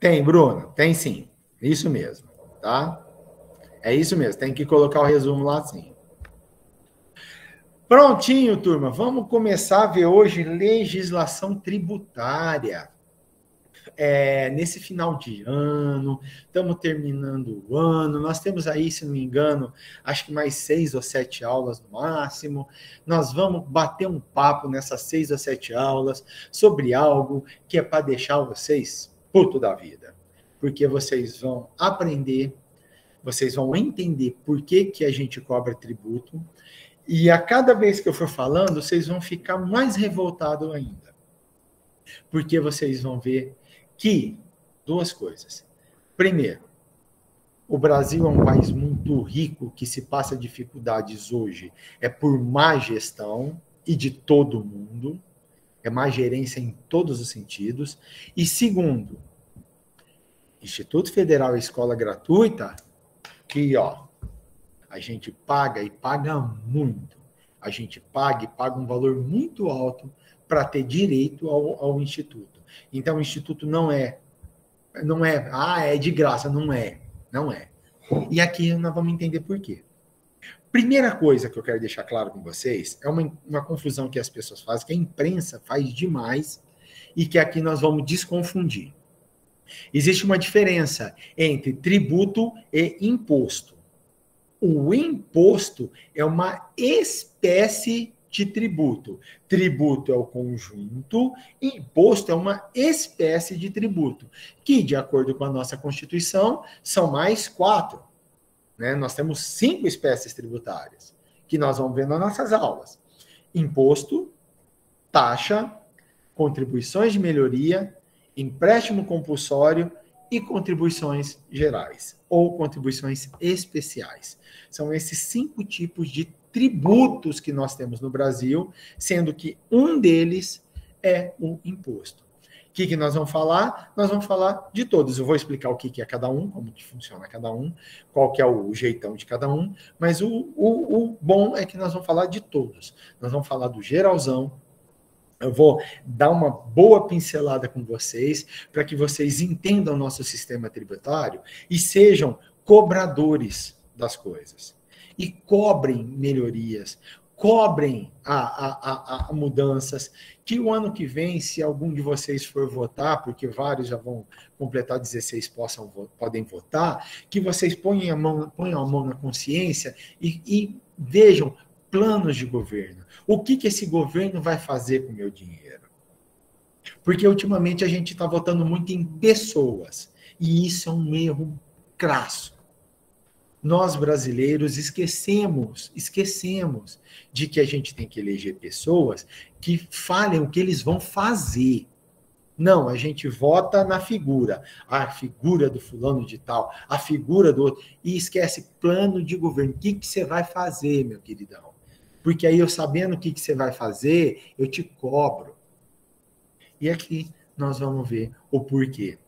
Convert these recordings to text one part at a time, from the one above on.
Tem, Bruno, tem sim. Isso mesmo, tá? É isso mesmo, tem que colocar o resumo lá sim. Prontinho, turma. Vamos começar a ver hoje legislação tributária é, nesse final de ano, estamos terminando o ano, nós temos aí, se não me engano, acho que mais seis ou sete aulas no máximo. Nós vamos bater um papo nessas seis ou sete aulas sobre algo que é para deixar vocês puto da vida. Porque vocês vão aprender, vocês vão entender por que, que a gente cobra tributo, e a cada vez que eu for falando, vocês vão ficar mais revoltados ainda. Porque vocês vão ver que duas coisas. Primeiro, o Brasil é um país muito rico que se passa dificuldades hoje é por má gestão e de todo mundo, é má gerência em todos os sentidos. E segundo, Instituto Federal e Escola Gratuita, que ó, a gente paga e paga muito. A gente paga e paga um valor muito alto para ter direito ao, ao instituto. Então o instituto não é não é, ah, é de graça, não é, não é. E aqui nós vamos entender por quê. Primeira coisa que eu quero deixar claro com vocês é uma, uma confusão que as pessoas fazem, que a imprensa faz demais e que aqui nós vamos desconfundir. Existe uma diferença entre tributo e imposto. O imposto é uma espécie de tributo. Tributo é o conjunto, imposto é uma espécie de tributo, que, de acordo com a nossa Constituição, são mais quatro. Né? Nós temos cinco espécies tributárias, que nós vamos ver nas nossas aulas: imposto, taxa, contribuições de melhoria, empréstimo compulsório e contribuições gerais ou contribuições especiais. São esses cinco tipos de tributos que nós temos no Brasil, sendo que um deles é o imposto. Que, que nós vamos falar? Nós vamos falar de todos. Eu vou explicar o que, que é cada um, como que funciona cada um, qual que é o jeitão de cada um, mas o, o, o bom é que nós vamos falar de todos. Nós vamos falar do geralzão, eu vou dar uma boa pincelada com vocês para que vocês entendam o nosso sistema tributário e sejam cobradores das coisas e cobrem melhorias, cobrem a, a, a, mudanças, que o ano que vem, se algum de vocês for votar, porque vários já vão completar 16, possam, podem votar, que vocês ponham a mão, ponham a mão na consciência e, e vejam planos de governo. O que, que esse governo vai fazer com o meu dinheiro? Porque ultimamente a gente está votando muito em pessoas, e isso é um erro crasso nós brasileiros esquecemos, esquecemos de que a gente tem que eleger pessoas que falem o que eles vão fazer. Não, a gente vota na figura, a figura do fulano de tal, a figura do outro, e esquece plano de governo. O que, que você vai fazer, meu queridão? Porque aí eu sabendo o que, que você vai fazer, eu te cobro. E aqui nós vamos ver o porquê.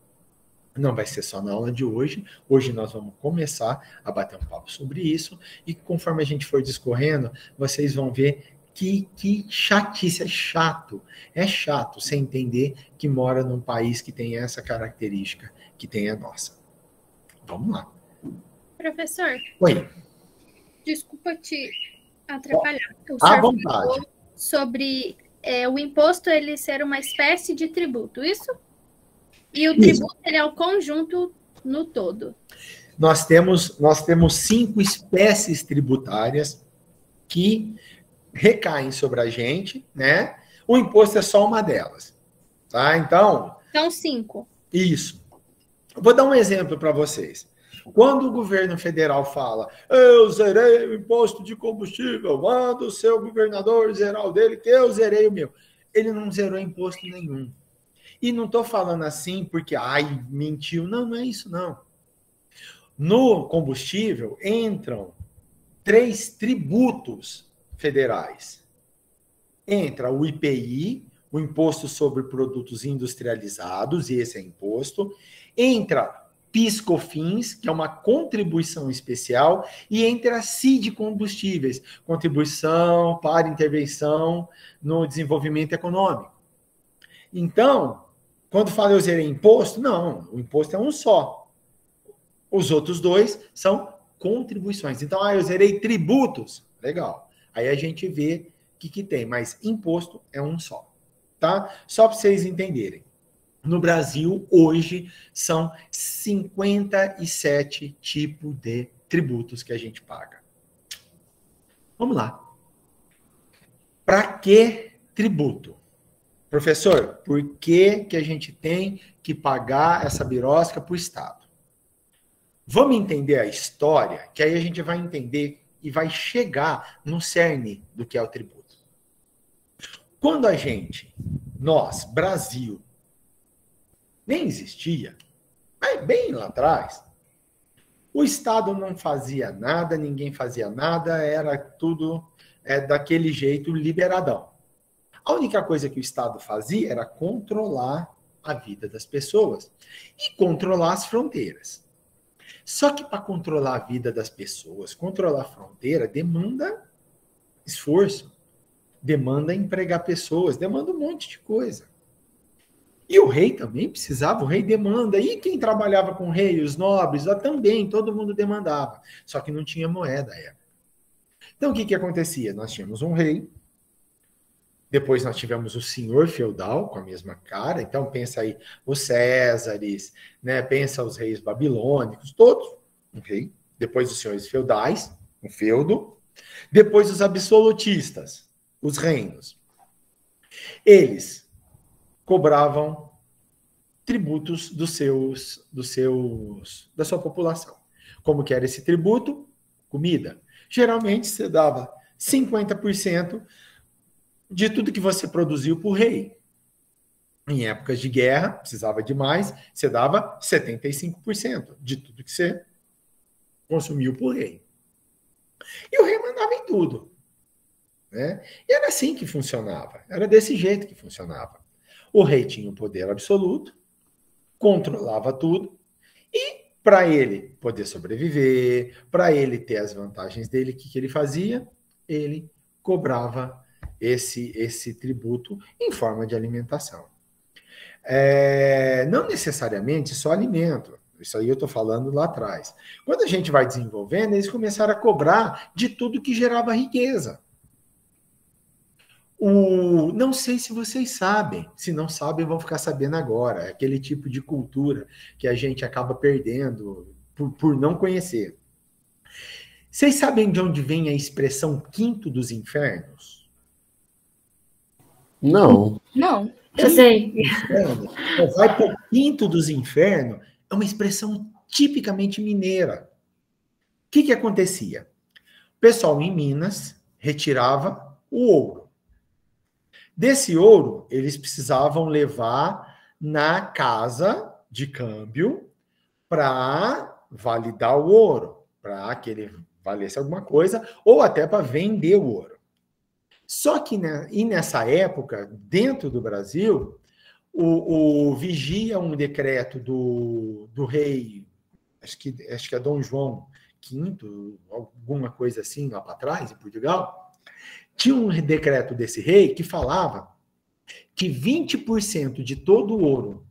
Não vai ser só na aula de hoje. Hoje nós vamos começar a bater um papo sobre isso. E conforme a gente for discorrendo, vocês vão ver que, que chatice, é chato. É chato você entender que mora num país que tem essa característica que tem a nossa. Vamos lá. Professor. Oi. Desculpa te atrapalhar. O à vontade. Sobre é, o imposto ele ser uma espécie de tributo, isso? E o tributo é o conjunto no todo. Nós temos, nós temos cinco espécies tributárias que recaem sobre a gente, né? O imposto é só uma delas, tá? Então. São cinco. Isso. Vou dar um exemplo para vocês. Quando o governo federal fala, eu zerei o imposto de combustível, manda o seu governador zerar o dele, que eu zerei o meu. Ele não zerou imposto nenhum. E não estou falando assim porque, ai, mentiu. Não, não é isso, não. No combustível entram três tributos federais. Entra o IPI, o Imposto sobre Produtos Industrializados, e esse é imposto. Entra PIS/COFINS, que é uma contribuição especial, e entra a CID Combustíveis, contribuição para intervenção no desenvolvimento econômico. Então, Quando fala eu zerei imposto, não, o imposto é um só. Os outros dois são contribuições. Então, ah, eu zerei tributos. Legal. Aí a gente vê o que, que tem, mas imposto é um só. Tá? Só para vocês entenderem. No Brasil, hoje, são 57 tipos de tributos que a gente paga. Vamos lá. Para que tributo? Professor, por que, que a gente tem que pagar essa birosca para o Estado? Vamos entender a história, que aí a gente vai entender e vai chegar no cerne do que é o tributo. Quando a gente, nós, Brasil, nem existia, mas bem lá atrás, o Estado não fazia nada, ninguém fazia nada, era tudo é, daquele jeito liberadão. A única coisa que o Estado fazia era controlar a vida das pessoas e controlar as fronteiras. Só que para controlar a vida das pessoas, controlar a fronteira, demanda esforço, demanda empregar pessoas, demanda um monte de coisa. E o rei também precisava, o rei demanda. E quem trabalhava com o rei, os nobres, também, todo mundo demandava. Só que não tinha moeda à época. Então o que, que acontecia? Nós tínhamos um rei, depois nós tivemos o senhor feudal com a mesma cara. Então pensa aí os Césares, né? Pensa os reis babilônicos, todos rei. Depois os senhores feudais, um feudo. Depois os absolutistas, os reinos. Eles cobravam tributos dos seus, dos seus, da sua população. Como que era esse tributo? Comida. Geralmente você dava 50% de tudo que você produziu para o rei. Em épocas de guerra, precisava de mais, você dava 75% de tudo que você consumiu para o rei. E o rei mandava em tudo. Né? E era assim que funcionava, era desse jeito que funcionava. O rei tinha o poder absoluto, controlava tudo, e para ele poder sobreviver, para ele ter as vantagens dele, o que, que ele fazia? Ele cobrava esse, esse tributo em forma de alimentação. É, não necessariamente só alimento. Isso aí eu estou falando lá atrás. Quando a gente vai desenvolvendo, eles começaram a cobrar de tudo que gerava riqueza. O, não sei se vocês sabem, se não sabem, vão ficar sabendo agora. É aquele tipo de cultura que a gente acaba perdendo por, por não conhecer. Vocês sabem de onde vem a expressão quinto dos infernos? Não. Não, eu sei. Vai para o quinto dos infernos é uma expressão tipicamente mineira. O que, que acontecia? O pessoal em Minas retirava o ouro. Desse ouro, eles precisavam levar na casa de câmbio para validar o ouro, para que ele valesse alguma coisa, ou até para vender o ouro. Só que né, e nessa época, dentro do Brasil, o, o vigia um decreto do, do rei, acho que, acho que é Dom João V, alguma coisa assim lá para trás, em Portugal, tinha um decreto desse rei que falava que 20% de todo o ouro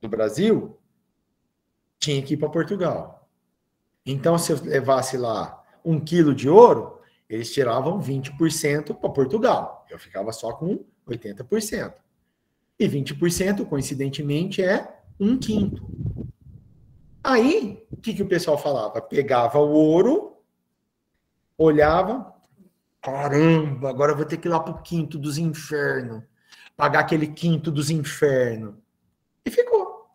do Brasil tinha que ir para Portugal. Então, se eu levasse lá um quilo de ouro, eles tiravam 20% para Portugal. Eu ficava só com 80%. E 20%, coincidentemente, é um quinto. Aí, o que, que o pessoal falava? Pegava o ouro, olhava, caramba, agora eu vou ter que ir lá para o quinto dos infernos, pagar aquele quinto dos infernos. E ficou.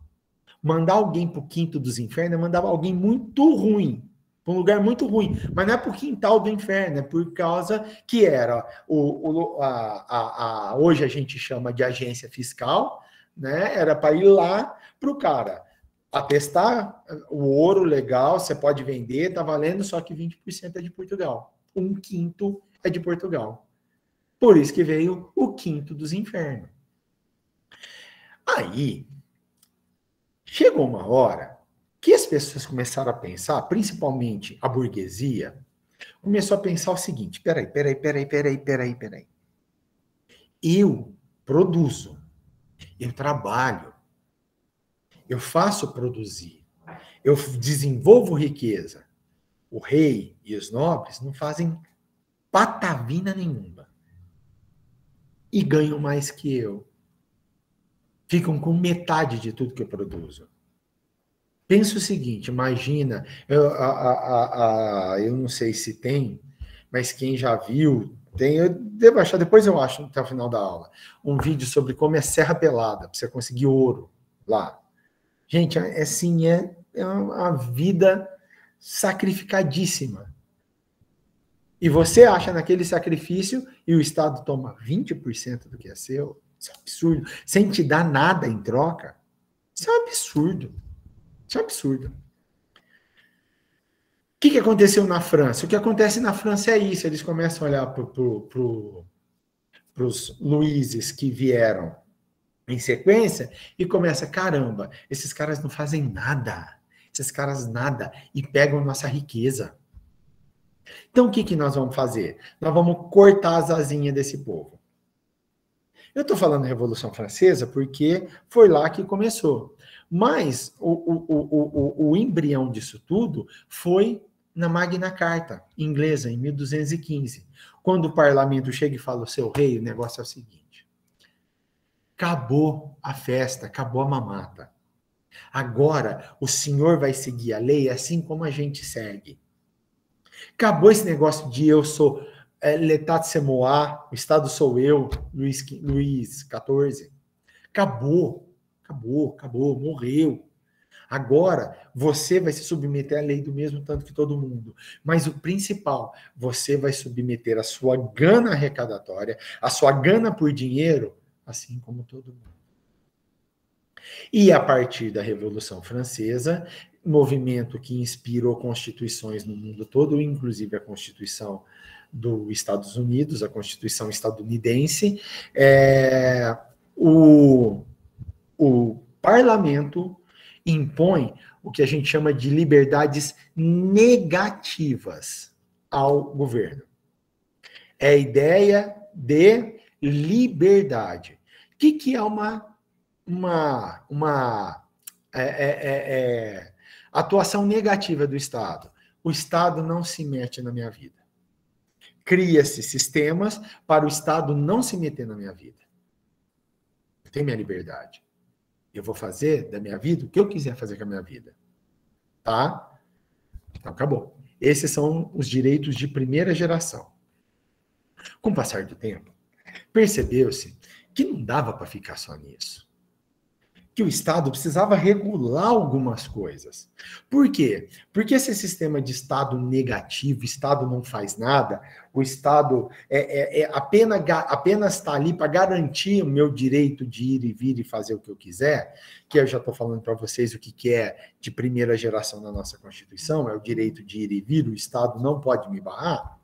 Mandar alguém para o quinto dos infernos, mandava alguém muito ruim para um lugar muito ruim. Mas não é por quintal do inferno, é por causa que era o, o a, a, a, hoje a gente chama de agência fiscal, né? Era para ir lá para o cara atestar o ouro legal, você pode vender, tá valendo, só que 20% é de Portugal. Um quinto é de Portugal. Por isso que veio o quinto dos infernos. Aí, chegou uma hora as pessoas começaram a pensar, principalmente a burguesia, começou a pensar o seguinte: peraí, peraí, peraí, peraí, peraí, peraí. Eu produzo, eu trabalho, eu faço produzir, eu desenvolvo riqueza. O rei e os nobres não fazem patavina nenhuma. E ganham mais que eu. Ficam com metade de tudo que eu produzo. Pensa o seguinte, imagina, eu, a, a, a, eu não sei se tem, mas quem já viu, tem, eu devo achar, depois eu acho até o final da aula, um vídeo sobre como é serra pelada, para você conseguir ouro lá. Gente, é assim, é, é uma vida sacrificadíssima. E você acha naquele sacrifício e o Estado toma 20% do que é seu? Isso é um absurdo. Sem te dar nada em troca? Isso é um absurdo. Isso é um absurdo. O que, que aconteceu na França? O que acontece na França é isso. Eles começam a olhar para pro, os Luizes que vieram em sequência e começa, caramba, esses caras não fazem nada. Esses caras nada e pegam nossa riqueza. Então o que, que nós vamos fazer? Nós vamos cortar as asinhas desse povo. Eu estou falando Revolução Francesa porque foi lá que começou. Mas o, o, o, o, embrião disso tudo foi na Magna Carta inglesa, em 1215. Quando o parlamento chega e fala: seu rei, o negócio é o seguinte: acabou a festa, acabou a mamata. Agora o senhor vai seguir a lei assim como a gente segue. Acabou esse negócio de eu sou é, Letat o Estado sou eu, Luiz, Luiz XIV. Acabou, acabou, acabou, morreu. Agora, você vai se submeter à lei do mesmo tanto que todo mundo. Mas o principal, você vai submeter a sua gana arrecadatória, a sua gana por dinheiro, assim como todo mundo. E a partir da Revolução Francesa, movimento que inspirou constituições no mundo todo, inclusive a Constituição dos Estados Unidos, a Constituição estadunidense, é, o, o parlamento impõe o que a gente chama de liberdades negativas ao governo. É a ideia de liberdade. O que, que é uma, uma, uma é, é, é, é atuação negativa do Estado? O Estado não se mete na minha vida cria-se sistemas para o Estado não se meter na minha vida. Eu tenho minha liberdade. Eu vou fazer da minha vida o que eu quiser fazer com a minha vida. Tá? Então, acabou. Esses são os direitos de primeira geração. Com o passar do tempo, percebeu-se que não dava para ficar só nisso que o Estado precisava regular algumas coisas. Por quê? Porque esse sistema de Estado negativo, Estado não faz nada, o Estado é, é, é apenas, apenas está ali para garantir o meu direito de ir e vir e fazer o que eu quiser, que eu já estou falando para vocês o que, que é de primeira geração na nossa Constituição, é o direito de ir e vir, o Estado não pode me barrar.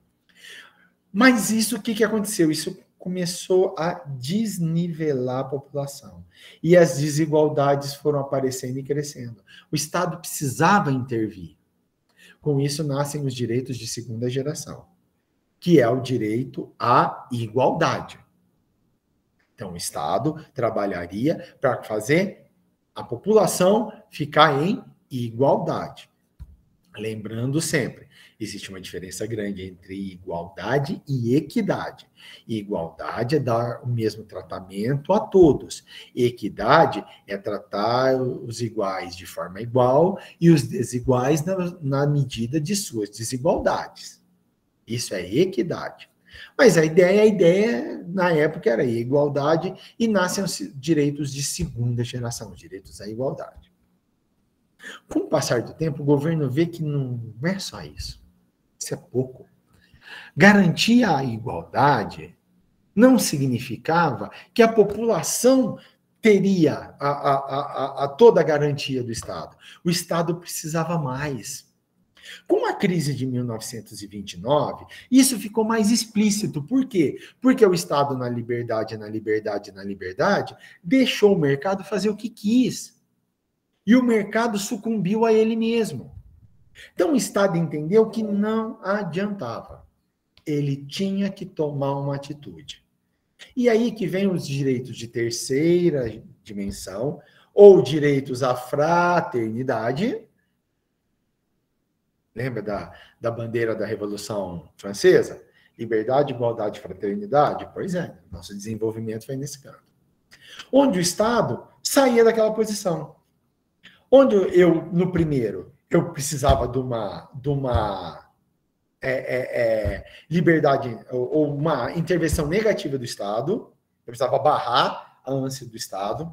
Mas isso, o que, que aconteceu? Isso começou a desnivelar a população. E as desigualdades foram aparecendo e crescendo. O Estado precisava intervir. Com isso nascem os direitos de segunda geração, que é o direito à igualdade. Então, o Estado trabalharia para fazer a população ficar em igualdade. Lembrando sempre, existe uma diferença grande entre igualdade e equidade. Igualdade é dar o mesmo tratamento a todos. Equidade é tratar os iguais de forma igual e os desiguais na, na medida de suas desigualdades. Isso é equidade. Mas a ideia, a ideia na época era igualdade e nascem os direitos de segunda geração, direitos à igualdade. Com o passar do tempo, o governo vê que não é só isso. Isso é pouco. Garantir a igualdade não significava que a população teria a, a, a, a, toda a garantia do Estado. O Estado precisava mais. Com a crise de 1929, isso ficou mais explícito. Por quê? Porque o Estado, na liberdade, na liberdade, na liberdade, deixou o mercado fazer o que quis. E o mercado sucumbiu a ele mesmo. Então o Estado entendeu que não adiantava. Ele tinha que tomar uma atitude. E aí que vem os direitos de terceira dimensão, ou direitos à fraternidade. Lembra da, da bandeira da Revolução Francesa? Liberdade, igualdade fraternidade? Pois é, nosso desenvolvimento foi nesse canto. Onde o Estado saía daquela posição. Onde eu, no primeiro, eu precisava de uma, de uma é, é, é, liberdade ou, uma intervenção negativa do Estado, eu precisava barrar a ânsia do Estado.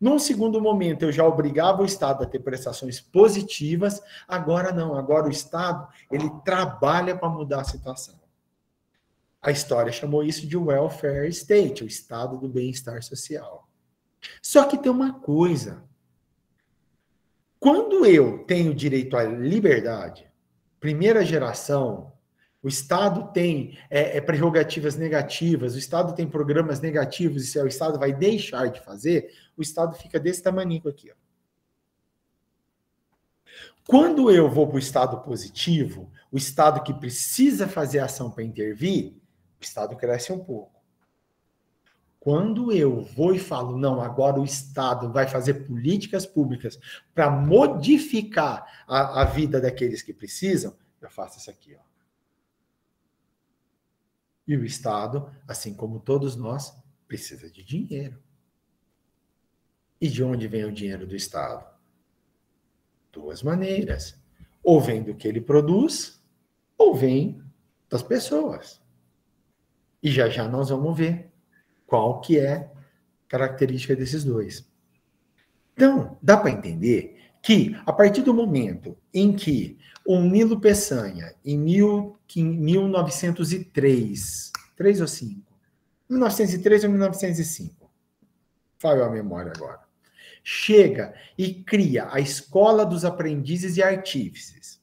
Num segundo momento, eu já obrigava o Estado a ter prestações positivas. Agora não, agora o Estado ele trabalha para mudar a situação. A história chamou isso de welfare state, o estado do bem-estar social. Só que tem uma coisa. Quando eu tenho direito à liberdade, primeira geração, o Estado tem é, é, prerrogativas negativas, o Estado tem programas negativos, e se o Estado vai deixar de fazer, o Estado fica desse tamanho aqui. Ó. Quando eu vou para o Estado positivo, o Estado que precisa fazer ação para intervir, o Estado cresce um pouco. Quando eu vou e falo, não, agora o Estado vai fazer políticas públicas para modificar a, a, vida daqueles que precisam, eu faço isso aqui, ó. E o Estado, assim como todos nós, precisa de dinheiro. E de onde vem o dinheiro do Estado? Duas maneiras. Ou vem do que ele produz, ou vem das pessoas. E já já nós vamos ver qual que é característica desses dois. Então, dá para entender que, a partir do momento em que o Nilo Peçanha, em, em 1903, 3 ou 5? 1903 ou 1905? Falhou a memória agora. Chega e cria a Escola dos Aprendizes e Artífices,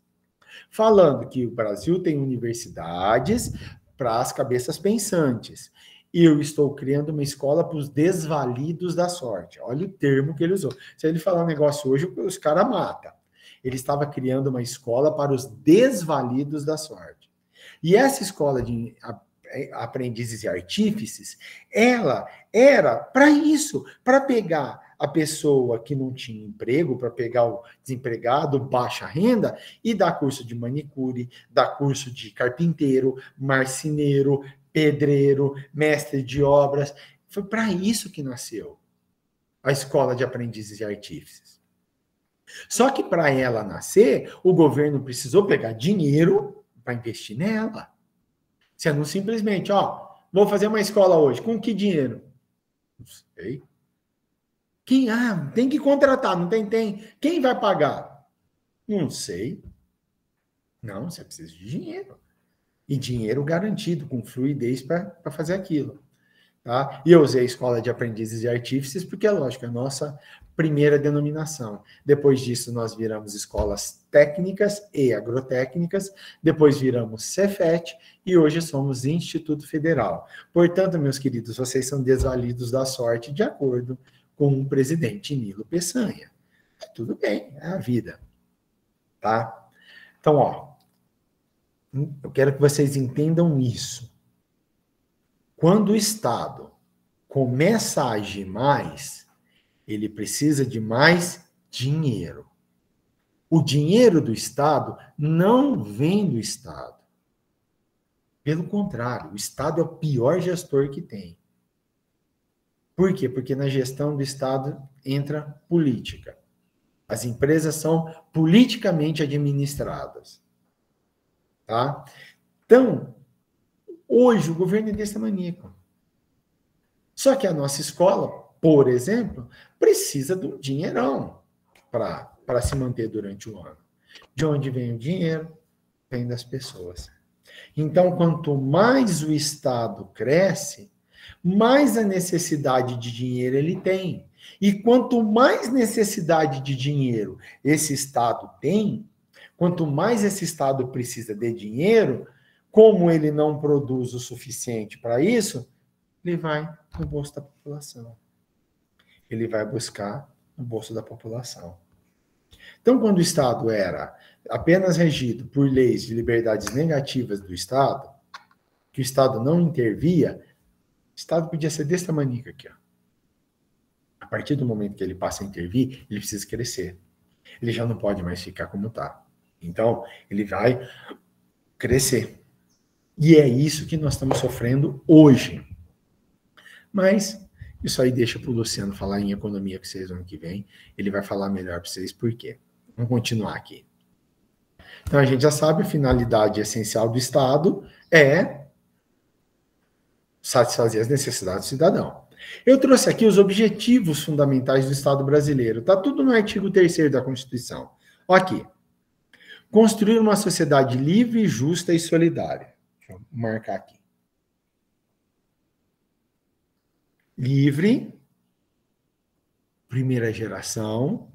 falando que o Brasil tem universidades para as cabeças pensantes eu estou criando uma escola para os desvalidos da sorte. Olha o termo que ele usou. Se ele falar um negócio hoje, os caras matam. Ele estava criando uma escola para os desvalidos da sorte. E essa escola de aprendizes e artífices, ela era para isso, para pegar a pessoa que não tinha emprego, para pegar o desempregado, baixa renda, e dar curso de manicure, dar curso de carpinteiro, marceneiro, pedreiro, mestre de obras. Foi para isso que nasceu a escola de aprendizes e artífices. Só que para ela nascer, o governo precisou pegar dinheiro para investir nela. Você não simplesmente, ó, vou fazer uma escola hoje, com que dinheiro? Não sei. Quem? Ah, tem que contratar, não tem? Tem. Quem vai pagar? Não sei. Não, você precisa de dinheiro e dinheiro garantido, com fluidez para fazer aquilo. Tá? E eu usei a escola de aprendizes e artífices, porque é lógico, é a nossa primeira denominação. Depois disso, nós viramos escolas técnicas e agrotécnicas, depois viramos Cefet e hoje somos Instituto Federal. Portanto, meus queridos, vocês são desvalidos da sorte de acordo com o presidente Nilo Peçanha. Tudo bem, é a vida. Tá? Então, ó, eu quero que vocês entendam isso. Quando o Estado começa a agir mais, ele precisa de mais dinheiro. O dinheiro do Estado não vem do Estado. Pelo contrário, o Estado é o pior gestor que tem. Por quê? Porque na gestão do Estado entra política. As empresas são politicamente administradas. Tá? Então, hoje o governo é desse maníaco. Só que a nossa escola, por exemplo, precisa de um dinheirão para se manter durante o ano. De onde vem o dinheiro? Vem das pessoas. Então, quanto mais o Estado cresce, mais a necessidade de dinheiro ele tem. E quanto mais necessidade de dinheiro esse Estado tem, Quanto mais esse Estado precisa de dinheiro, como ele não produz o suficiente para isso, ele vai no bolso da população. Ele vai buscar no bolso da população. Então, quando o Estado era apenas regido por leis de liberdades negativas do Estado, que o Estado não intervia, o Estado podia ser desse tamanho aqui, ó. partir do momento que ele passa a intervir, ele precisa crescer. Ele já não pode mais ficar como está. Então, ele vai crescer. E é isso que nós estamos sofrendo hoje. Mas isso aí deixa para o Luciano falar em economia com vocês ano que vem. Ele vai falar melhor para vocês por quê. Vamos continuar aqui. Então a gente já sabe, a finalidade essencial do Estado é satisfazer as necessidades do cidadão. Eu trouxe aqui os objetivos fundamentais do Estado brasileiro. Está tudo no artigo 3 da Constituição. Olha aqui. Construir uma sociedade livre, justa e solidária. Deixa eu marcar aqui. Livre, primeira geração,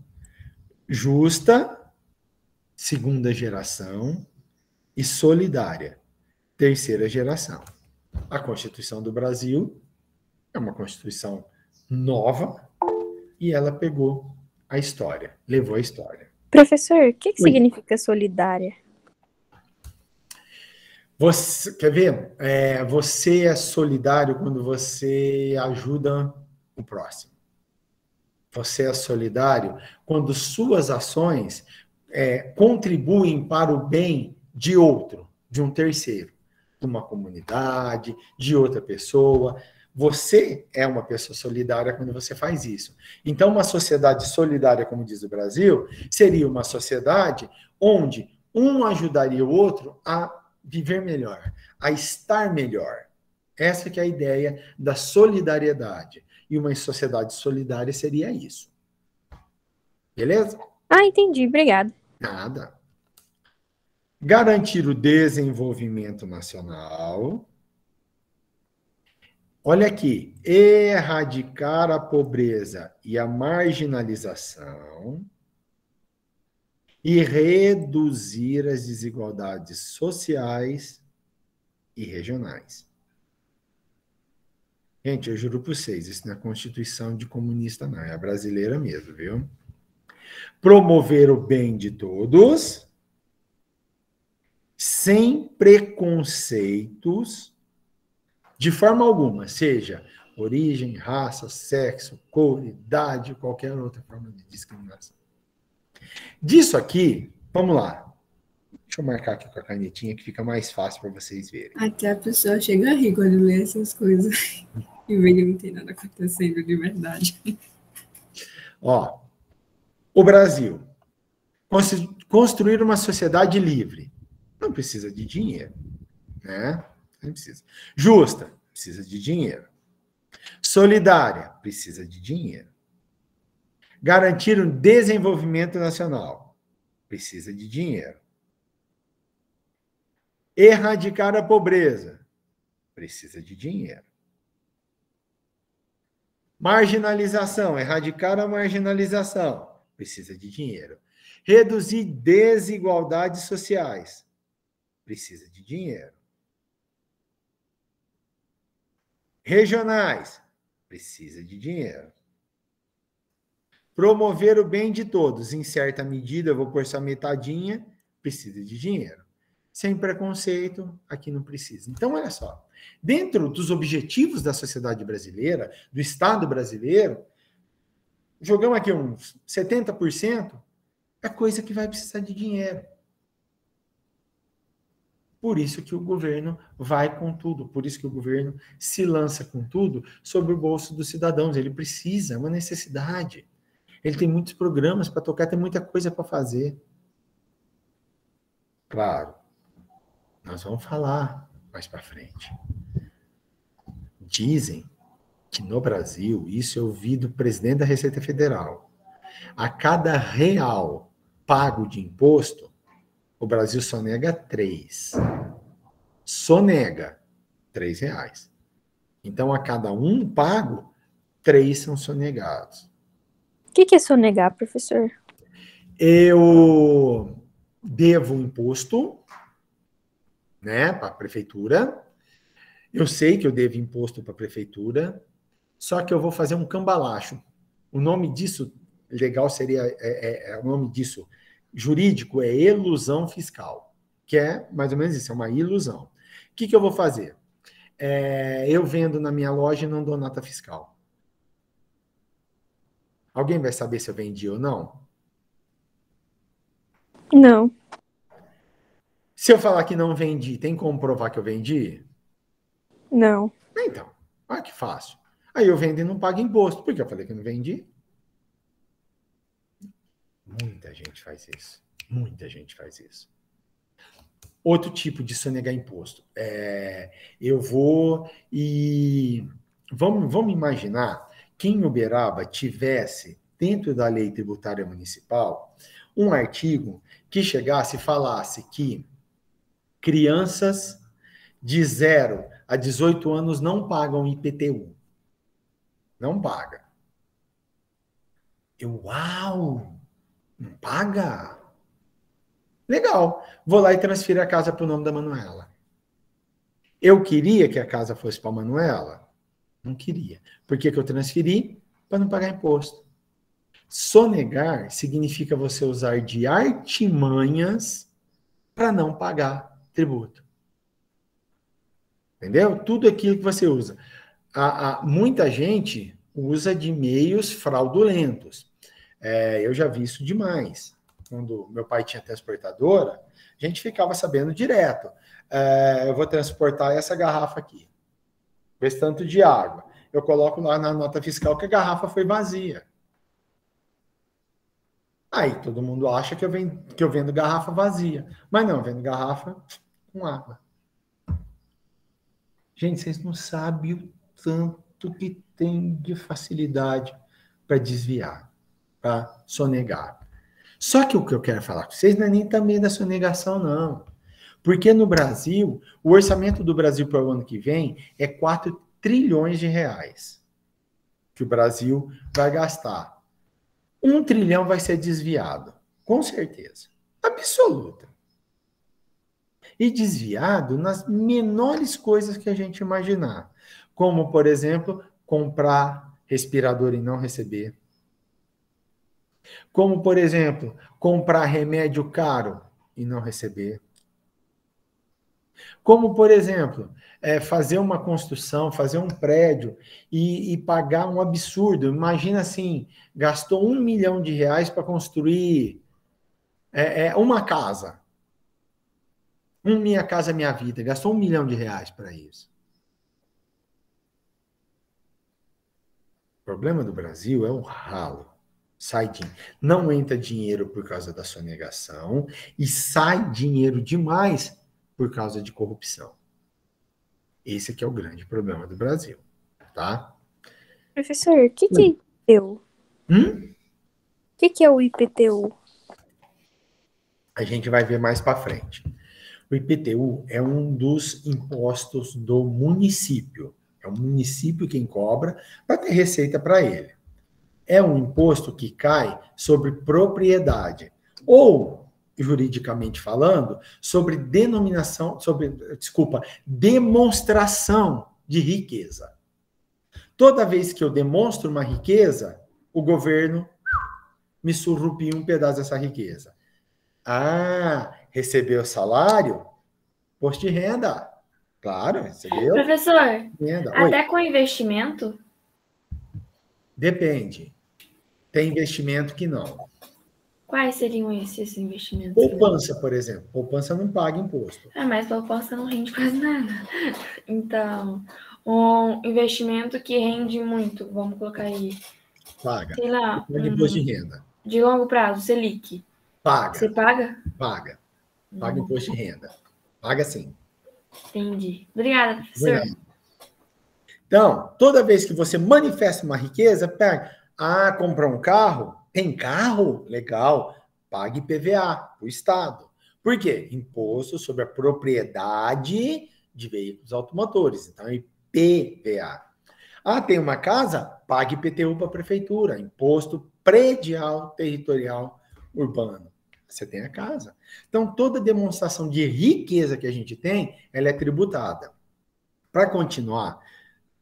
justa, segunda geração e solidária, terceira geração. A Constituição do Brasil é uma Constituição nova e ela pegou a história, levou a história. Professor, o que, que significa solidária? Você quer ver? É, você é solidário quando você ajuda o próximo. Você é solidário quando suas ações é, contribuem para o bem de outro, de um terceiro, de uma comunidade, de outra pessoa. Você é uma pessoa solidária quando você faz isso. Então, uma sociedade solidária, como diz o Brasil, seria uma sociedade onde um ajudaria o outro a viver melhor, a estar melhor. Essa que é a ideia da solidariedade. E uma sociedade solidária seria isso. Beleza? Ah, entendi. Obrigada. Nada. Garantir o desenvolvimento nacional. Olha aqui, erradicar a pobreza e a marginalização e reduzir as desigualdades sociais e regionais. Gente, eu juro para vocês, isso não é Constituição de comunista, não, é a brasileira mesmo, viu? Promover o bem de todos, sem preconceitos, de forma alguma, seja origem, raça, sexo, cor, idade, qualquer outra forma de discriminação. Disso aqui, vamos lá. Deixa eu marcar aqui com a canetinha que fica mais fácil para vocês verem. Até a pessoa chega a rir quando lê essas coisas e vê que não tem nada acontecendo de verdade. Ó, o Brasil. Construir uma sociedade livre. Não precisa de dinheiro, né? Precisa. Justa, precisa de dinheiro. Solidária, precisa de dinheiro. Garantir um desenvolvimento nacional. Precisa de dinheiro. Erradicar a pobreza. Precisa de dinheiro. Marginalização, erradicar a marginalização. Precisa de dinheiro. Reduzir desigualdades sociais. Precisa de dinheiro. Regionais. Precisa de dinheiro. Promover o bem de todos, em certa medida, eu vou pôr só metadinha, precisa de dinheiro. Sem preconceito, aqui não precisa. Então, olha só. Dentro dos objetivos da sociedade brasileira, do Estado brasileiro, jogamos aqui uns 70%, é coisa que vai precisar de dinheiro. Por isso que o governo vai com tudo, por isso que o governo se lança com tudo sobre o bolso dos cidadãos. Ele precisa, é uma necessidade. Ele tem muitos programas para tocar, tem muita coisa para fazer. Claro, nós vamos falar mais para frente. Dizem que no Brasil, isso eu ouvi do presidente da Receita Federal, a cada real pago de imposto, o Brasil só nega três. Sonega três reais. Então, a cada um pago, três são sonegados que, que é sonegar, professor? Eu devo um imposto né, para a prefeitura. Eu sei que eu devo imposto para a prefeitura, só que eu vou fazer um cambalacho. O nome disso, legal seria, é, é, é, o nome disso jurídico é ilusão fiscal, que é mais ou menos isso, é uma ilusão. O que, que eu vou fazer? É, eu vendo na minha loja e não dou nota fiscal. Alguém vai saber se eu vendi ou não? Não. Se eu falar que não vendi, tem como provar que eu vendi? Não. Então, olha que fácil. Aí eu vendo e não pago imposto, porque eu falei que não vendi. Muita gente faz isso. Muita gente faz isso. Outro tipo de sonegar imposto. É, eu vou e. Vamos, vamos imaginar que em Uberaba tivesse, dentro da lei tributária municipal, um artigo que chegasse e falasse que crianças de 0 a 18 anos não pagam IPTU. Não paga. Eu, uau! Não paga? Legal. Vou lá e transfiro a casa para o nome da Manuela. Eu queria que a casa fosse para a Manuela? Não queria. Por que, que eu transferi? Para não pagar imposto. Sonegar significa você usar de artimanhas para não pagar tributo. Entendeu? Tudo aquilo que você usa. A, a, muita gente usa de meios fraudulentos. É, eu já vi isso demais. Quando meu pai tinha transportadora, a gente ficava sabendo direto. É, eu vou transportar essa garrafa aqui. Esse tanto de água. Eu coloco lá na nota fiscal que a garrafa foi vazia. Aí todo mundo acha que eu, vendo, que eu vendo garrafa vazia. Mas não, vendo garrafa com água. Gente, vocês não sabem o tanto que tem de facilidade para desviar, para sonegar. Só que o que eu quero falar com vocês não é nem também da sonegação, não. Porque no Brasil, o orçamento do Brasil para o ano que vem é 4 trilhões de reais que o Brasil vai gastar. Um trilhão vai ser desviado, com certeza. Absoluta e desviado nas menores coisas que a gente imaginar. Como, por exemplo, comprar respirador e não receber. Como, por exemplo, comprar remédio caro e não receber. Como, por exemplo, é, fazer uma construção, fazer um prédio e, e, pagar um absurdo. Imagina assim, gastou um milhão de reais para construir é, é, uma casa. Um Minha Casa Minha Vida, gastou um milhão de reais para isso. O problema do Brasil é o ralo. Sai de, não entra dinheiro por causa da sonegação e sai dinheiro demais por causa de corrupção. Esse aqui é o grande problema do Brasil, tá? Professor, o que, que é IPTU? Hum? O que, que é o IPTU? A gente vai ver mais para frente. O IPTU é um dos impostos do município. É o município quem cobra para ter receita para ele. É um imposto que cai sobre propriedade. Ou, juridicamente falando, sobre denominação, sobre, desculpa, demonstração de riqueza. Toda vez que eu demonstro uma riqueza, o governo me surrupia um pedaço dessa riqueza. Ah, recebeu salário, posto de renda. Claro, recebeu. Professor, renda. até com investimento? Depende. Tem investimento que não. Quais seriam esses investimentos? Poupança, por exemplo. Poupança não paga imposto. Ah, mas poupança não rende quase nada. Então, um investimento que rende muito, vamos colocar aí. Paga. Sei lá. Paga imposto de renda. De longo prazo, Selic. Paga. Você paga? Paga. Paga imposto de renda. Paga sim. Entendi. Obrigada, professor. Obrigado. Então, toda vez que você manifesta uma riqueza, pega. Ah, comprou um carro? Tem carro? Legal. Pague PVA o Estado. Por quê? Imposto sobre a propriedade de veículos automotores. Então, IPVA. Ah, tem uma casa? Pague IPTU para a prefeitura. Imposto predial territorial urbano você tem a casa. Então, toda demonstração de riqueza que a gente tem, ela é tributada. Para continuar,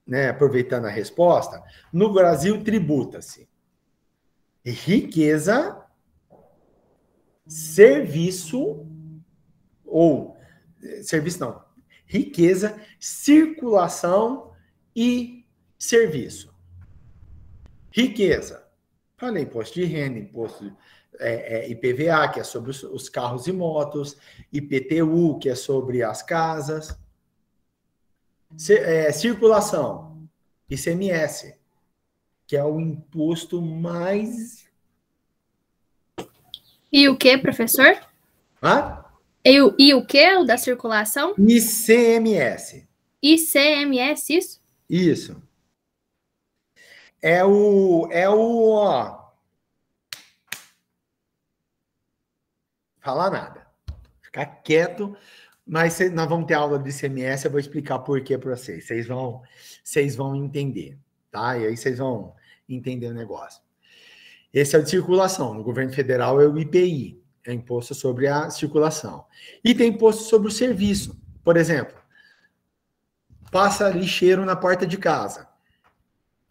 né, aproveitando a resposta, no Brasil tributa-se riqueza, serviço ou serviço não, riqueza, circulação e serviço. Riqueza, Falei imposto de renda, imposto é, é, IPVA, que é sobre os, os carros e motos, IPTU, que é sobre as casas, é, circulação, ICMS, que é o imposto mais. E o que, professor? Hã? E o, e o que? O da circulação? ICMS. ICMS, isso? Isso. É o. É o. Ó. Falar nada. Ficar quieto. Mas nós vamos ter aula de ICMS, eu vou explicar por quê para vocês. Vocês vão, vocês vão entender, tá? E aí vocês vão entender o negócio. Esse é o de circulação. No governo federal é o IPI, é imposto sobre a circulação. E tem imposto sobre o serviço. Por exemplo, passa lixeiro na porta de casa.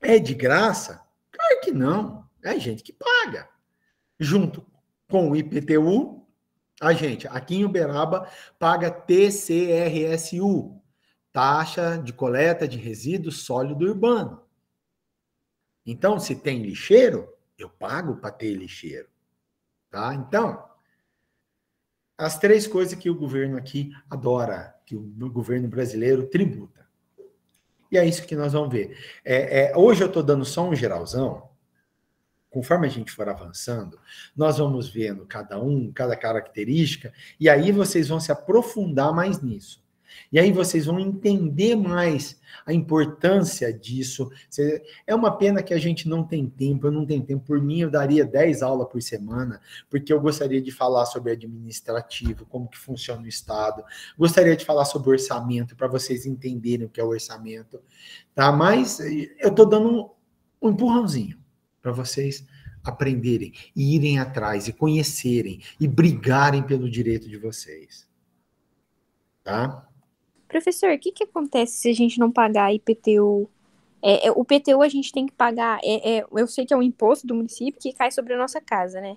É de graça? Claro que não. É gente que paga. Junto com o IPTU, a gente, aqui em Uberaba, paga TCRSU, taxa de coleta de resíduos sólido urbano. Então, se tem lixeiro, eu pago para ter lixeiro. Tá? Então, as três coisas que o governo aqui adora, que o governo brasileiro tributa. E é isso que nós vamos ver. É, é, hoje eu estou dando só um geralzão. Conforme a gente for avançando, nós vamos vendo cada um, cada característica, e aí vocês vão se aprofundar mais nisso. E aí vocês vão entender mais a importância disso. É uma pena que a gente não tem tempo, eu não tenho tempo. Por mim, eu daria 10 aulas por semana, porque eu gostaria de falar sobre administrativo, como que funciona o Estado. Gostaria de falar sobre orçamento, para vocês entenderem o que é o orçamento. Tá? Mas eh, eu estou dando um empurrãozinho para vocês aprenderem e irem atrás e conhecerem e brigarem pelo direito de vocês. Tá? Professor, o que, que acontece se a gente não pagar IPTU? É, é, o PTU a gente tem que pagar. é- é, eu sei que é um imposto do município que cai sobre a nossa casa, né?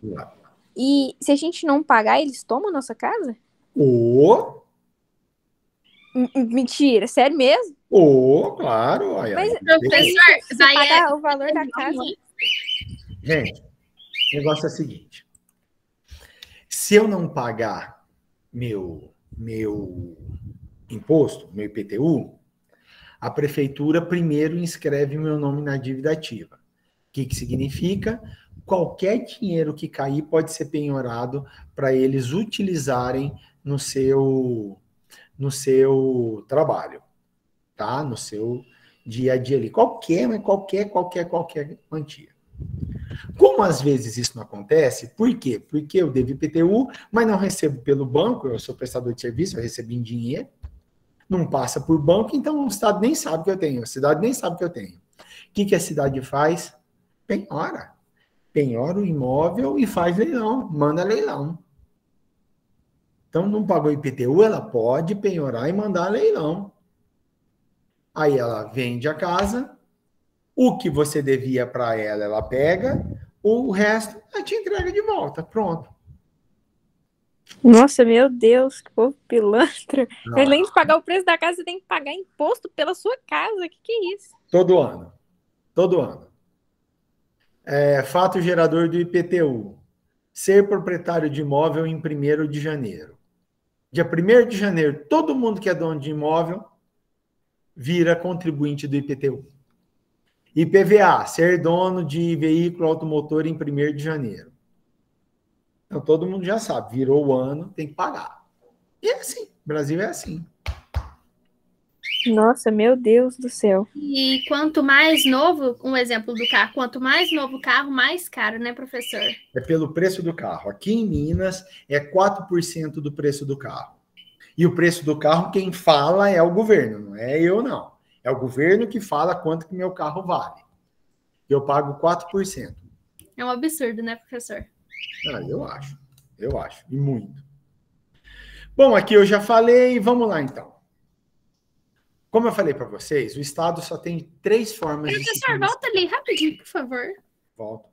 E se a gente não pagar, eles tomam a nossa casa? M- Mentira, sério mesmo? ô, claro. Olha, Mas-. Professor, vai é, pagar o valor da casa. Gente, o negócio é o seguinte. Se eu não pagar meu, meu imposto, meu IPTU, a prefeitura primeiro inscreve meu nome na dívida ativa. O que, que significa? Qualquer dinheiro que cair pode ser penhorado para eles utilizarem no seu, no seu trabalho, tá? No seu dia a dia ali. Qualquer, mas qualquer, qualquer, qualquer quantia. Como às vezes isso não acontece, por quê? Porque eu devo IPTU, mas não recebo pelo banco, eu sou prestador de serviço, eu recebo em dinheiro, não passa por banco, então o Estado nem sabe que eu tenho, a cidade nem sabe que eu tenho. O que, que a cidade faz? Penhora. Penhora o imóvel e faz leilão, manda leilão. Então, não pagou IPTU, ela pode penhorar e mandar leilão. Aí ela vende a casa, o que você devia para ela, ela pega, o resto ela te entrega de volta. Pronto. Nossa, meu Deus, que povo pilantra. Ah, Além de pagar o preço da casa, você tem que pagar imposto pela sua casa. Que que é isso? Todo ano. Todo ano. É, fato gerador do IPTU. Ser proprietário de imóvel em 1 de janeiro. Dia 1 de janeiro, todo mundo que é dono de imóvel vira contribuinte do IPTU. IPVA, ser dono de veículo automotor em 1 de janeiro. Então todo mundo já sabe, virou o ano, tem que pagar. E é assim, o Brasil é assim. Nossa, meu Deus do céu. E quanto mais novo, um exemplo do carro, quanto mais novo o carro, mais caro, né, professor? É pelo preço do carro. Aqui em Minas é 4% do preço do carro. E o preço do carro, quem fala é o governo, não é eu não. É o governo que fala quanto que meu carro vale. Eu pago 4%. É um absurdo, né, professor? Ah, eu acho. Eu acho. E muito. Bom, aqui eu já falei. Vamos lá, então. Como eu falei para vocês, o Estado só tem três formas de se Professor, volta ali rapidinho, por favor. Volta.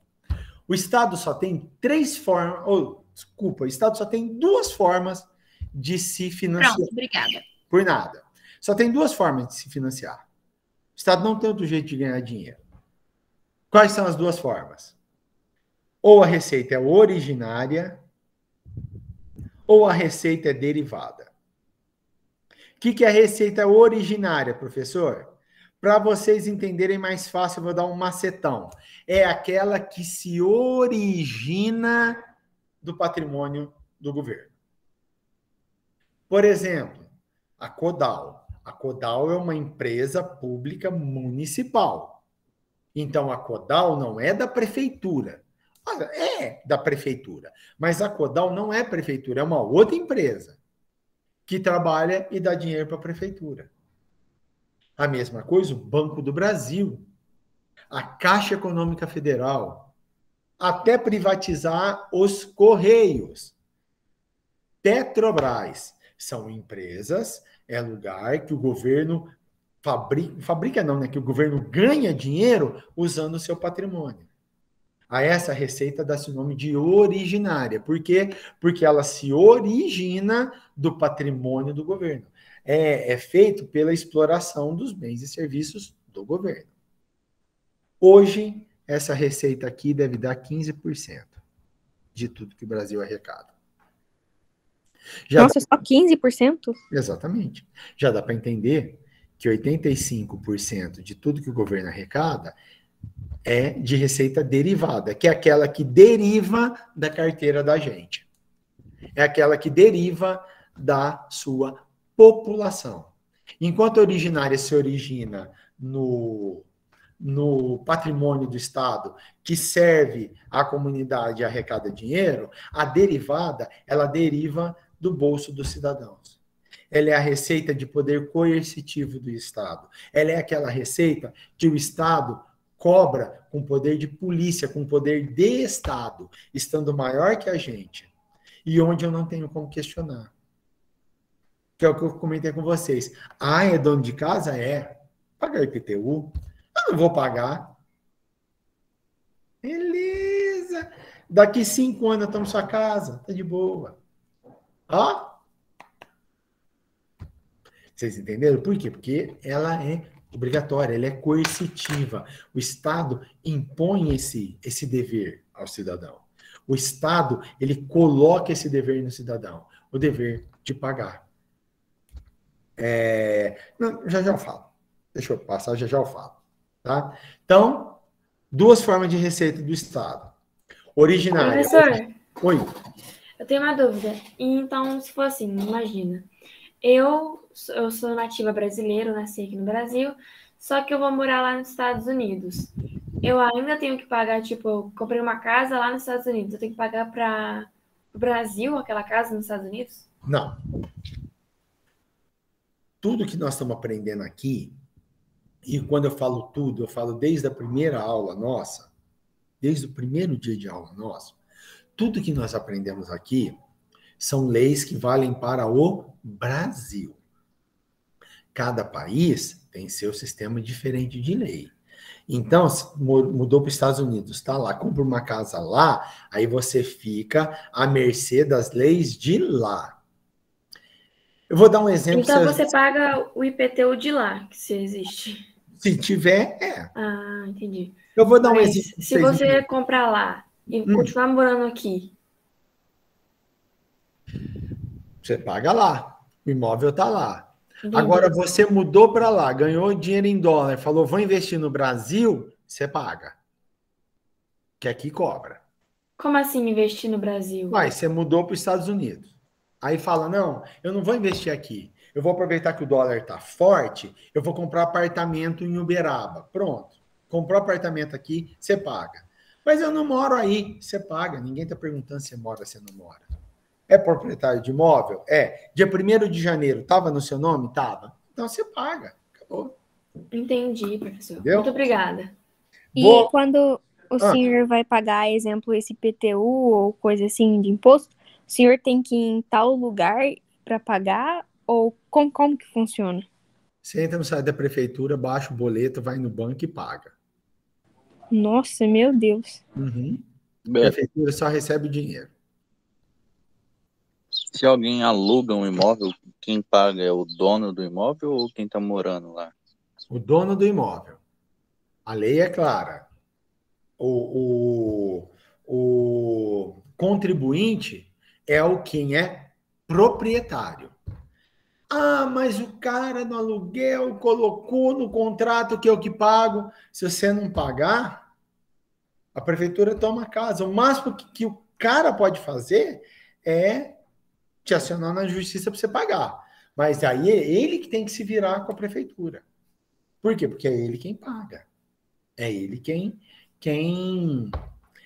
O Estado só tem três formas. ou, desculpa, o Estado só tem duas formas de se financiar. Pronto, obrigada. Por nada. Só tem duas formas de se financiar. O Estado não tem outro jeito de ganhar dinheiro. Quais são as duas formas? Ou a receita é originária, ou a receita é derivada. O que, que é a receita originária, professor? Para vocês entenderem mais fácil, eu vou dar um macetão. É aquela que se origina do patrimônio do governo. Por exemplo, a Codal. A Codal é uma empresa pública municipal. Então, a Codal não é da prefeitura. É da prefeitura. Mas a Codal não é prefeitura, é uma outra empresa que trabalha e dá dinheiro para a prefeitura. A mesma coisa o Banco do Brasil, a Caixa Econômica Federal, até privatizar os Correios. Petrobras são empresas, é lugar que o governo fabrica, fabrica não, né? Que o governo ganha dinheiro usando o seu patrimônio. A essa receita dá-se o nome de originária. Por quê? Porque ela se origina do patrimônio do governo. É, é feito pela exploração dos bens e serviços do governo. Hoje, essa receita aqui deve dar 15% de tudo que o Brasil arrecada. Já Nossa, dá... só 15%? Exatamente. Já dá para entender que 85% de tudo que o governo arrecada é de receita derivada, que é aquela que deriva da carteira da gente. É aquela que deriva da sua população. Enquanto a originária se origina no, no patrimônio do Estado, que serve à comunidade e arrecada dinheiro, a derivada, ela deriva do bolso dos cidadãos. Ela é a receita de poder coercitivo do Estado. Ela é aquela receita que o Estado cobra com poder de polícia, com poder de Estado, estando maior que a gente. E onde eu não tenho como questionar. Que é o que eu comentei com vocês. Ah, é dono de casa? É. Pagar IPTU? Eu não vou pagar. Beleza. Daqui cinco anos estamos sua casa. Tá de boa. Ó. Vocês entenderam? Por quê? Porque ela é obrigatória, ela é coercitiva. O Estado impõe esse, esse dever ao cidadão. O Estado, ele coloca esse dever no cidadão, o dever de pagar. É... Não, já já eu falo. Deixa eu passar, já já eu falo. Tá? Então, duas formas de receita do Estado. Originária. Professor, Oi. Eu tenho uma dúvida. Então, se for assim, imagina. Eu eu sou nativa brasileira, nasci aqui no Brasil, só que eu vou morar lá nos Estados Unidos. Eu ainda tenho que pagar, tipo, comprei uma casa lá nos Estados Unidos, eu tenho que pagar para o Brasil aquela casa nos Estados Unidos? Não. Tudo que nós estamos aprendendo aqui, e quando eu falo tudo, eu falo desde a primeira aula nossa, desde o primeiro dia de aula nosso, tudo que nós aprendemos aqui são leis que valem para o Brasil. Cada país tem seu sistema diferente de lei. Então, mudou para os Estados Unidos, tá lá, compra uma casa lá, aí você fica à mercê das leis de lá. Eu vou dar um exemplo. Então você paga o IPTU de lá, que se existe. Se tiver, é. Ah, entendi. Eu vou dar um exemplo. Se você comprar lá e hum. continuar morando aqui. Você paga lá. O imóvel está lá. Entendi. Agora você mudou para lá, ganhou dinheiro em dólar, falou, vou investir no Brasil, você paga. Que aqui cobra. Como assim investir no Brasil? Vai, você mudou para os Estados Unidos. Aí fala, não, eu não vou investir aqui. Eu vou aproveitar que o dólar está forte, eu vou comprar apartamento em Uberaba. Pronto. Comprou apartamento aqui, você paga. Mas eu não moro aí, você paga. Ninguém está perguntando se você mora, se não mora. É proprietário de imóvel? É. Dia 1 de janeiro, estava no seu nome? Estava. Então você paga. Acabou. Entendi, professor. Entendeu? Muito obrigada. E quando o ah. senhor vai pagar, exemplo, esse PTU ou coisa assim de imposto, o senhor tem que ir em tal lugar para pagar ou como, como que funciona? Você entra no site da prefeitura, baixa o boleto, vai no banco e paga. Nossa, meu Deus. Uhum. A prefeitura só recebe dinheiro. Se alguém aluga um imóvel, quem paga é o dono do imóvel ou quem está morando lá? O dono do imóvel. A lei é clara. O, o, o contribuinte é o quem é proprietário. Ah, mas o cara no aluguel colocou no contrato que eu que pago. Se você não pagar, a prefeitura toma a casa. O máximo que, que o cara pode fazer é te acionar na justiça para você pagar. Mas aí é ele que tem que se virar com a prefeitura. Por quê? Porque é ele quem paga. É ele quem, quem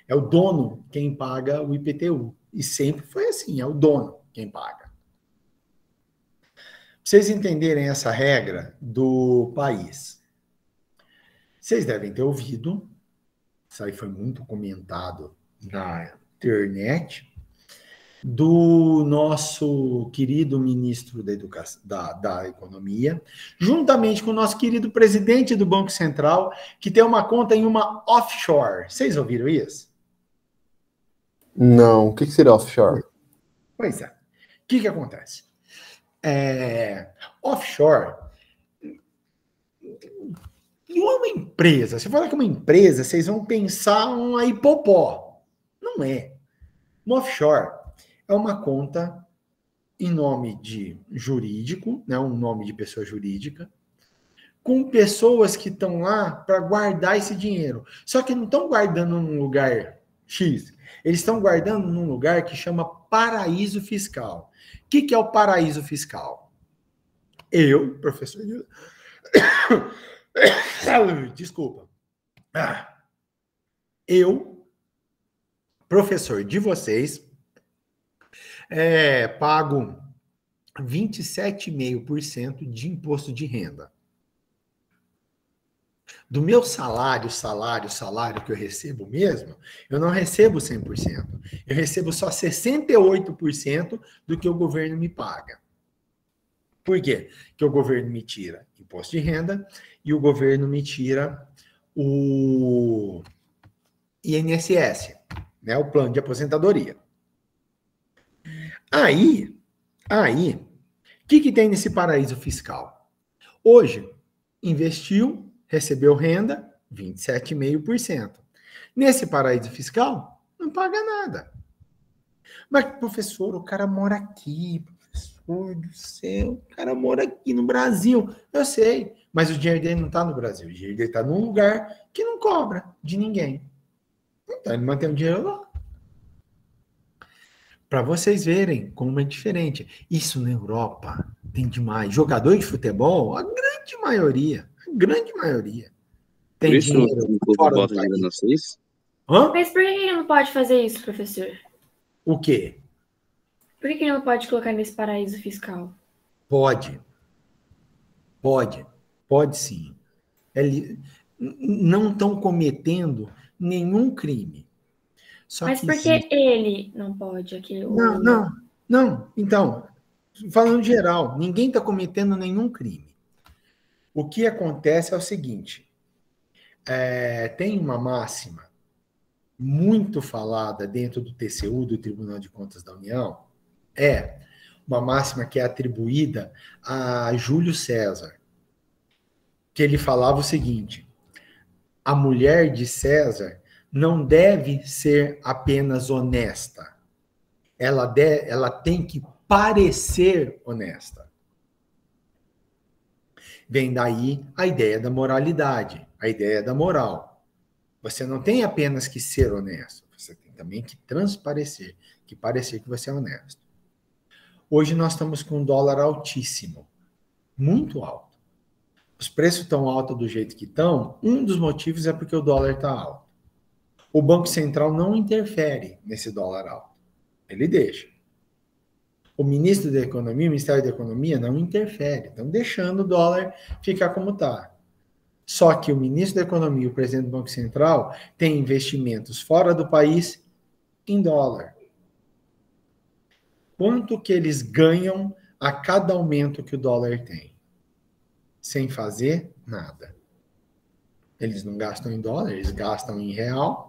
é o dono quem paga o IPTU. E sempre foi assim, é o dono quem paga. Vocês entenderem essa regra do país. Vocês devem ter ouvido, isso aí foi muito comentado na internet, do nosso querido ministro da, Educação, da, da Economia, juntamente com o nosso querido presidente do Banco Central, que tem uma conta em uma offshore. Vocês ouviram isso? Não. O que, que seria offshore? Pois é. O que, que acontece? É, offshore é uma empresa. Se falar que é uma empresa, vocês vão pensar uma hipopó. Não é. Uma offshore é uma conta em nome de jurídico, né, um nome de pessoa jurídica, com pessoas que estão lá para guardar esse dinheiro. Só que não estão guardando num lugar X, eles estão guardando num lugar que chama paraíso fiscal. O que, que é o paraíso fiscal? Eu, professor. Desculpa. Ah. Eu, professor de vocês, é, pago 27,5% de imposto de renda. Do meu salário, salário, salário que eu recebo mesmo, eu não recebo 100%. Eu recebo só 68% do que o governo me paga. Por quê? Que o governo me tira imposto de renda e o governo me tira o INSS, né, o plano de aposentadoria. Aí, aí, o que, que tem nesse paraíso fiscal? Hoje, investiu, recebeu renda, 27,5%. Nesse paraíso fiscal, não paga nada. Mas, professor, o cara mora aqui, professor do céu, o cara mora aqui no Brasil. Eu sei, mas o dinheiro dele não está no Brasil, o dinheiro dele está num lugar que não cobra de ninguém. Então, ele mantém o dinheiro lá para vocês verem como é diferente. Isso na Europa tem demais. Jogador de futebol, a grande maioria, grande maioria. Tem Por isso dinheiro o povo fora do bota dinheiro país. na Suíça? Hã? Mas por que ele não pode fazer isso, professor? O quê? Por que ele não pode colocar nesse paraíso fiscal? Pode. Pode. Pode sim. É li- n- Não estão cometendo nenhum crime. Só Mas que por que ele não pode? Aqui, o- Não, não, não. Então, falando geral, ninguém está cometendo nenhum crime. O que acontece é o seguinte: é, tem uma máxima muito falada dentro do TCU, do Tribunal de Contas da União, é uma máxima que é atribuída a Júlio César, que ele falava o seguinte: a mulher de César não deve ser apenas honesta, ela, de, ela tem que parecer honesta. Vem daí a ideia da moralidade, a ideia da moral. Você não tem apenas que ser honesto, você tem também que transparecer, que parecer que você é honesto. Hoje nós estamos com um dólar altíssimo, muito alto. Os preços estão altos do jeito que estão, um dos motivos é porque o dólar está alto. O Banco Central não interfere nesse dólar alto. Ele deixa. O ministro da Economia, o Ministério da Economia não interfere, estão deixando o dólar ficar como está. Só que o ministro da Economia e o presidente do Banco Central têm investimentos fora do país em dólar. Quanto que eles ganham a cada aumento que o dólar tem? Sem fazer nada. Eles não gastam em dólar, eles gastam em real.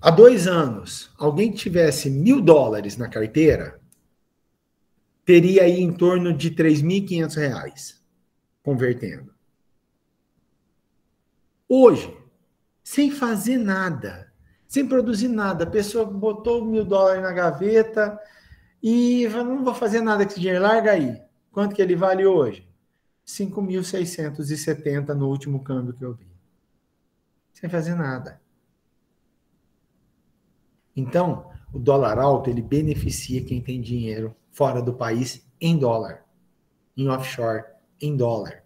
Há dois anos, alguém tivesse mil dólares na carteira teria aí em torno de 3.500 reais, convertendo. Hoje, sem fazer nada, sem produzir nada. A pessoa botou mil dólares na gaveta e falou, não vou fazer nada com esse dinheiro, larga aí. Quanto que ele vale hoje? 5.670 no último câmbio que eu vi. Sem fazer nada. Então, o dólar alto, ele beneficia quem tem dinheiro fora do país em dólar, em offshore, em dólar.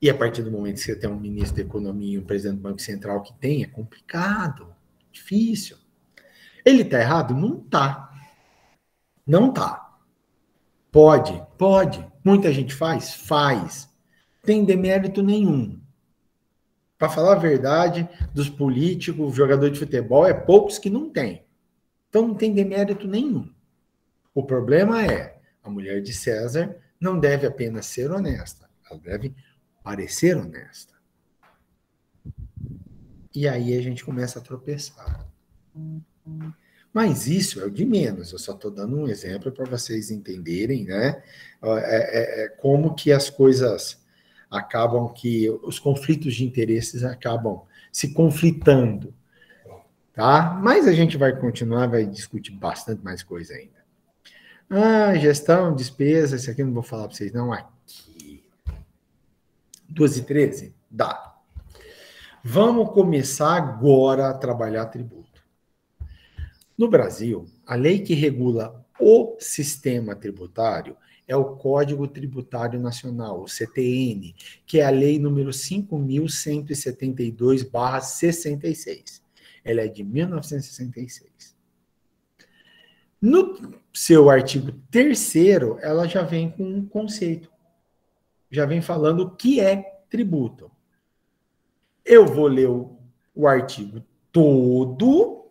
E a partir do momento que você tem um ministro da Economia e um presidente do Banco Central que tem, é complicado, difícil. Ele está errado? Não está. Não está. Pode, pode. Muita gente faz? Faz. Tem demérito nenhum. Para falar a verdade, dos políticos, jogador de futebol, é poucos que não tem. Então não tem demérito nenhum. O problema é, a mulher de César não deve apenas ser honesta, ela deve parecer honesta. E aí a gente começa a tropeçar. Mas isso é o de menos. Eu só estou dando um exemplo para vocês entenderem, né? É, é, é, como que as coisas acabam que os conflitos de interesses acabam se conflitando, tá? Mas a gente vai continuar, vai discutir bastante mais coisa ainda. Ah, gestão, despesa, isso aqui eu não vou falar para vocês não aqui. 12 e 13? Dá. Vamos começar agora a trabalhar tributo. No Brasil, a lei que regula o sistema tributário é o Código Tributário Nacional, o CTN, que é a lei número 5172/66. Ela é de 1966. No seu artigo terceiro, ela já vem com um conceito. Já vem falando o que é tributo. Eu vou ler o, o artigo todo,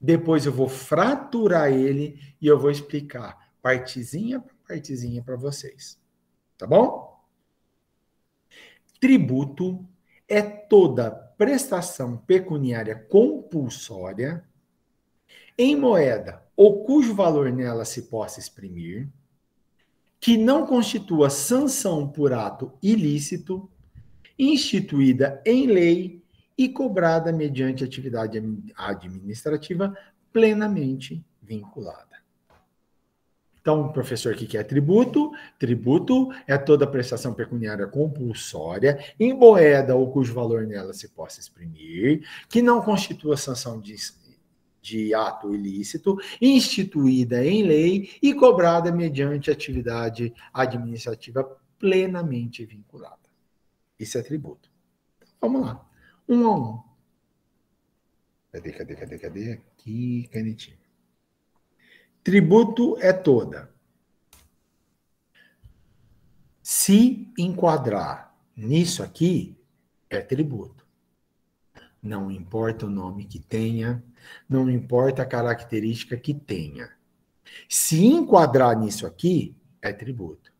depois eu vou fraturar ele e eu vou explicar partezinha por partezinha para vocês. Tá bom? Tributo é toda prestação pecuniária compulsória em moeda ou cujo valor nela se possa exprimir, que não constitua sanção por ato ilícito, instituída em lei e cobrada mediante atividade administrativa plenamente vinculada. Então, o professor que quer tributo, tributo é toda prestação pecuniária compulsória em moeda ou cujo valor nela se possa exprimir, que não constitua sanção de, de ato ilícito, instituída em lei e cobrada mediante atividade administrativa plenamente vinculada. Isso é tributo. Vamos lá. Um a um. Cadê, cadê, cadê, cadê? Aqui, canetinha. Tributo é toda. Se enquadrar nisso aqui, é tributo. Não importa o nome que tenha, não importa a característica que tenha. Se enquadrar nisso aqui, é tributo.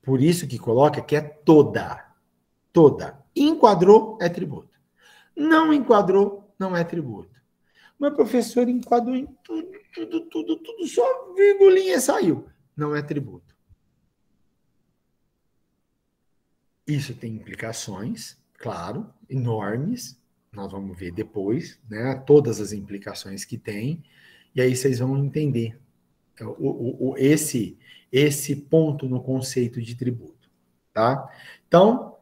Por isso que coloca que é toda. Toda. Enquadrou, é tributo. Não enquadrou, não é tributo. Mas professor enquadrou em tudo, tudo, tudo, tudo, só virgulinha saiu. Não é tributo. Isso tem implicações, claro, enormes. Nós vamos ver depois, né? Todas as implicações que tem. E aí vocês vão entender o, o, o, esse, esse ponto no conceito de tributo. Tá? Então,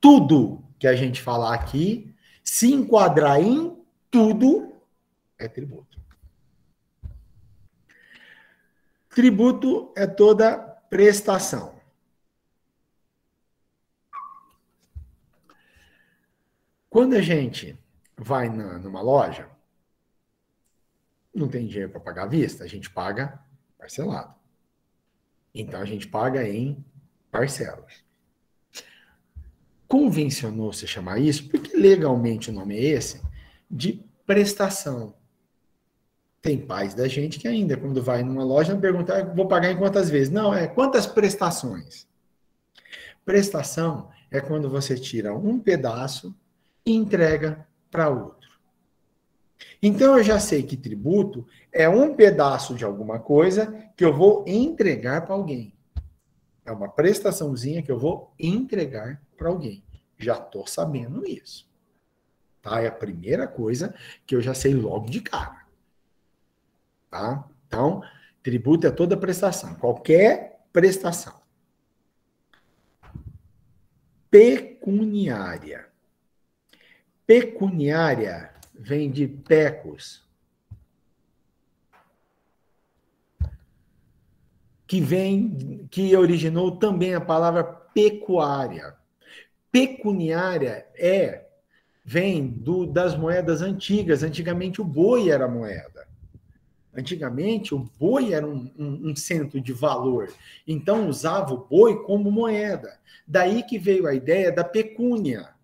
tudo que a gente falar aqui, se enquadrar em tudo, é tributo. Tributo é toda prestação. Quando a gente vai na, numa loja, não tem dinheiro para pagar à vista, a gente paga parcelado. Então a gente paga em parcelas. Convencionou-se chamar isso, porque legalmente o nome é esse, de prestação. Tem pais da gente que ainda, quando vai numa loja, não pergunta, ah, vou pagar em quantas vezes? Não, é quantas prestações? Prestação é quando você tira um pedaço e entrega para outro. Então eu já sei que tributo é um pedaço de alguma coisa que eu vou entregar para alguém. É uma prestaçãozinha que eu vou entregar para alguém. Já estou sabendo isso. Tá? É a primeira coisa que eu já sei logo de cara. Tá? Então, tributo é toda prestação, qualquer prestação. Pecuniária. Pecuniária vem de pecos, que vem, que originou também a palavra pecuária. Pecuniária é vem do, das moedas antigas. Antigamente o boi era moeda. Antigamente o boi era um, um, um, centro de valor. Então usava o boi como moeda. Daí que veio a ideia da pecúnia.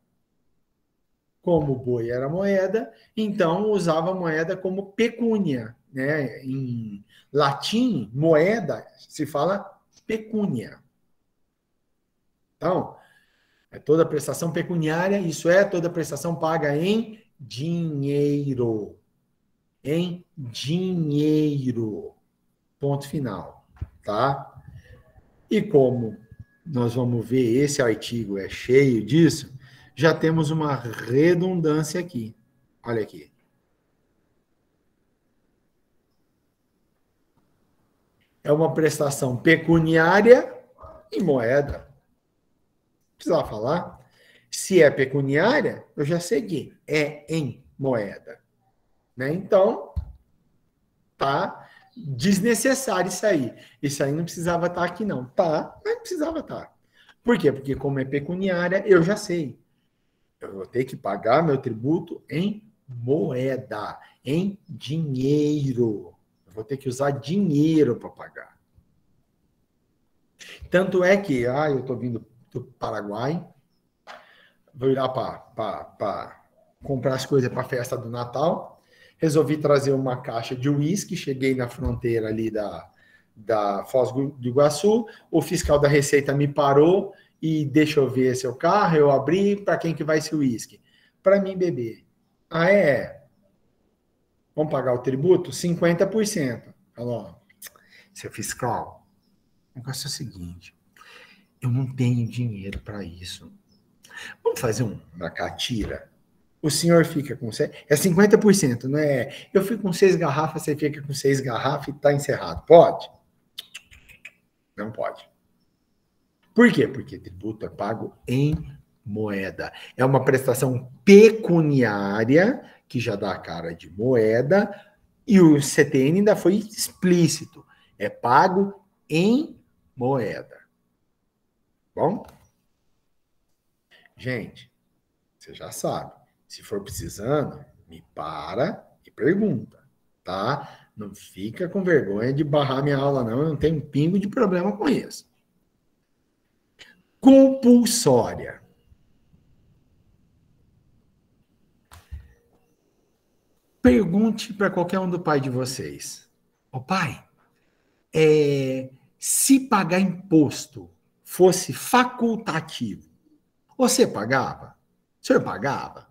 Como o boi era moeda, então usava a moeda como pecúnia. Né? Em latim, moeda se fala pecúnia. Então, é toda prestação pecuniária, isso é toda prestação paga em dinheiro. Em dinheiro. Ponto final, tá? E como nós vamos ver, esse artigo é cheio disso, já temos uma redundância aqui. Olha aqui. É uma prestação pecuniária em moeda precisava falar. Se é pecuniária, eu já segui. É em moeda. Né? Então, tá desnecessário isso aí. Isso aí não precisava estar tá aqui, não. Tá, mas não precisava estar. Tá. Por quê? Porque como é pecuniária, eu já sei. Eu vou ter que pagar meu tributo em moeda, em dinheiro. Eu vou ter que usar dinheiro para pagar. Tanto é que, ah, eu estou vindo do Paraguai. Vou ir lá para comprar as coisas para a festa do Natal. Resolvi trazer uma caixa de uísque. Cheguei na fronteira ali da, da Foz do Iguaçu. O fiscal da Receita me parou e deixa eu ver seu carro. Eu abri. Para quem que vai o uísque? Para mim beber. Ah, é? Vamos pagar o tributo? 50%. Falou, seu fiscal, o negócio é o seguinte: eu não tenho dinheiro para isso. Vamos fazer uma catira? O senhor fica com. É 50%, não é? Eu fico com seis garrafas, você fica com seis garrafas e está encerrado. Pode? Não pode. Por quê? Porque tributo é pago em moeda. É uma prestação pecuniária, que já dá a cara de moeda, e o CTN ainda foi explícito. É pago em moeda. Bom? Gente, você já sabe. Se for precisando, me para e pergunta, tá? Não fica com vergonha de barrar minha aula, não. Eu não tenho um pingo de problema com isso. Compulsória. Pergunte para qualquer um do pai de vocês. Ô pai, é, se pagar imposto, fosse facultativo, você pagava? O senhor pagava?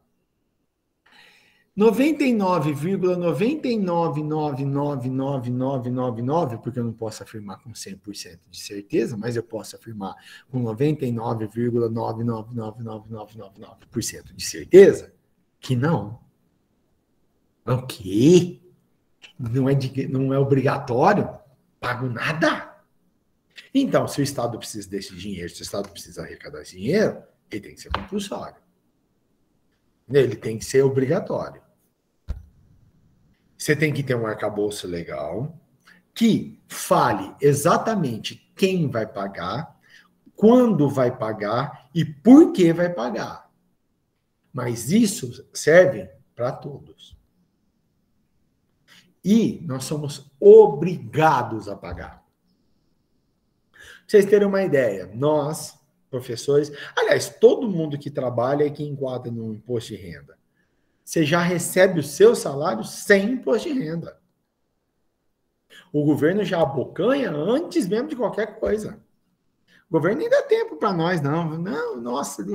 99,99999999, porque eu não posso afirmar com 100% de certeza, mas eu posso afirmar com 99,9999999% de certeza que não. O quê? Não é, de, não é obrigatório? Pago nada? Então, se o Estado precisa desse dinheiro, se o Estado precisa arrecadar esse dinheiro, ele tem que ser compulsório. Ele tem que ser obrigatório. Você tem que ter um arcabouço legal que fale exatamente quem vai pagar, quando vai pagar e por que vai pagar. Mas isso serve para todos. E nós somos obrigados a pagar vocês terem uma ideia, nós, professores, aliás, todo mundo que trabalha e que enquadra no imposto de renda, você já recebe o seu salário sem imposto de renda. O governo já abocanha antes mesmo de qualquer coisa. O governo nem dá tempo para nós, não. Não, nossa,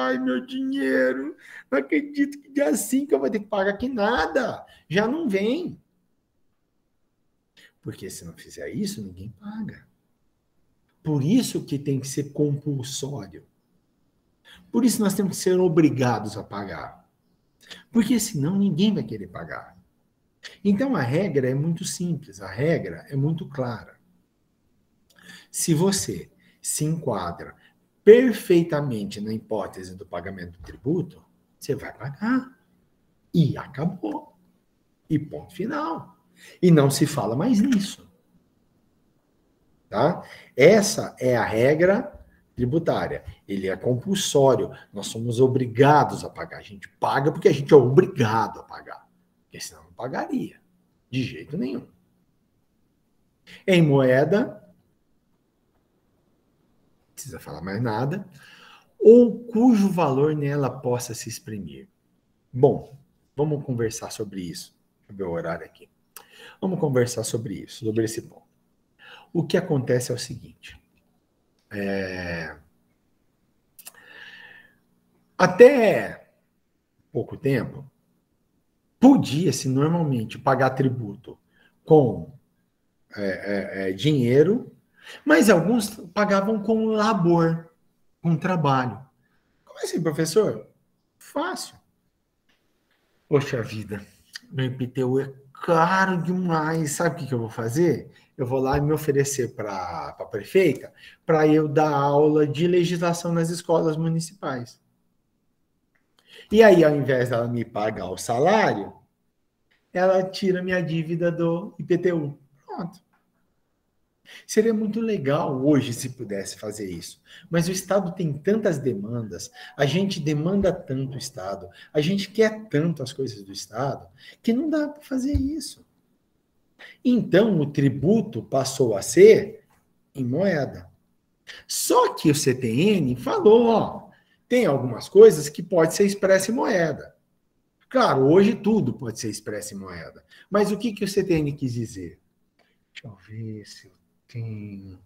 ai, meu dinheiro. Não acredito que dia assim que eu vou ter que pagar aqui nada. Já não vem. Porque se não fizer isso, ninguém paga. Por isso que tem que ser compulsório. Por isso nós temos que ser obrigados a pagar. Porque senão ninguém vai querer pagar. Então a regra é muito simples, a regra é muito clara. Se você se enquadra perfeitamente na hipótese do pagamento do tributo, você vai pagar. E acabou. E ponto final. E não se fala mais nisso. Tá? Essa é a regra tributária. Ele é compulsório. Nós somos obrigados a pagar. A gente paga porque a gente é obrigado a pagar. Porque senão não pagaria. De jeito nenhum. Em moeda, precisa falar mais nada, ou cujo valor nela possa se exprimir. Bom, vamos conversar sobre isso. Deixa eu ver o horário aqui. Vamos conversar sobre isso, sobre esse ponto. O que acontece é o seguinte. É... Até pouco tempo, podia-se normalmente pagar tributo com é, é, é, dinheiro, mas alguns pagavam com labor, com trabalho. Como assim, professor? Fácil. Poxa vida, meu IPTU é caro demais. Sabe o que, que eu vou fazer? Eu vou lá me oferecer para a prefeita para eu dar aula de legislação nas escolas municipais. E aí, ao invés dela me pagar o salário, ela tira minha dívida do IPTU. Pronto. Seria muito legal hoje se pudesse fazer isso. Mas o Estado tem tantas demandas, a gente demanda tanto o Estado, a gente quer tanto as coisas do Estado, que não dá para fazer isso. Então, o tributo passou a ser em moeda. Só que o CTN falou, ó, tem algumas coisas que pode ser expressa em moeda. Claro, hoje tudo pode ser expresso em moeda. Mas o que, que o CTN quis dizer? Deixa eu ver se eu tenho.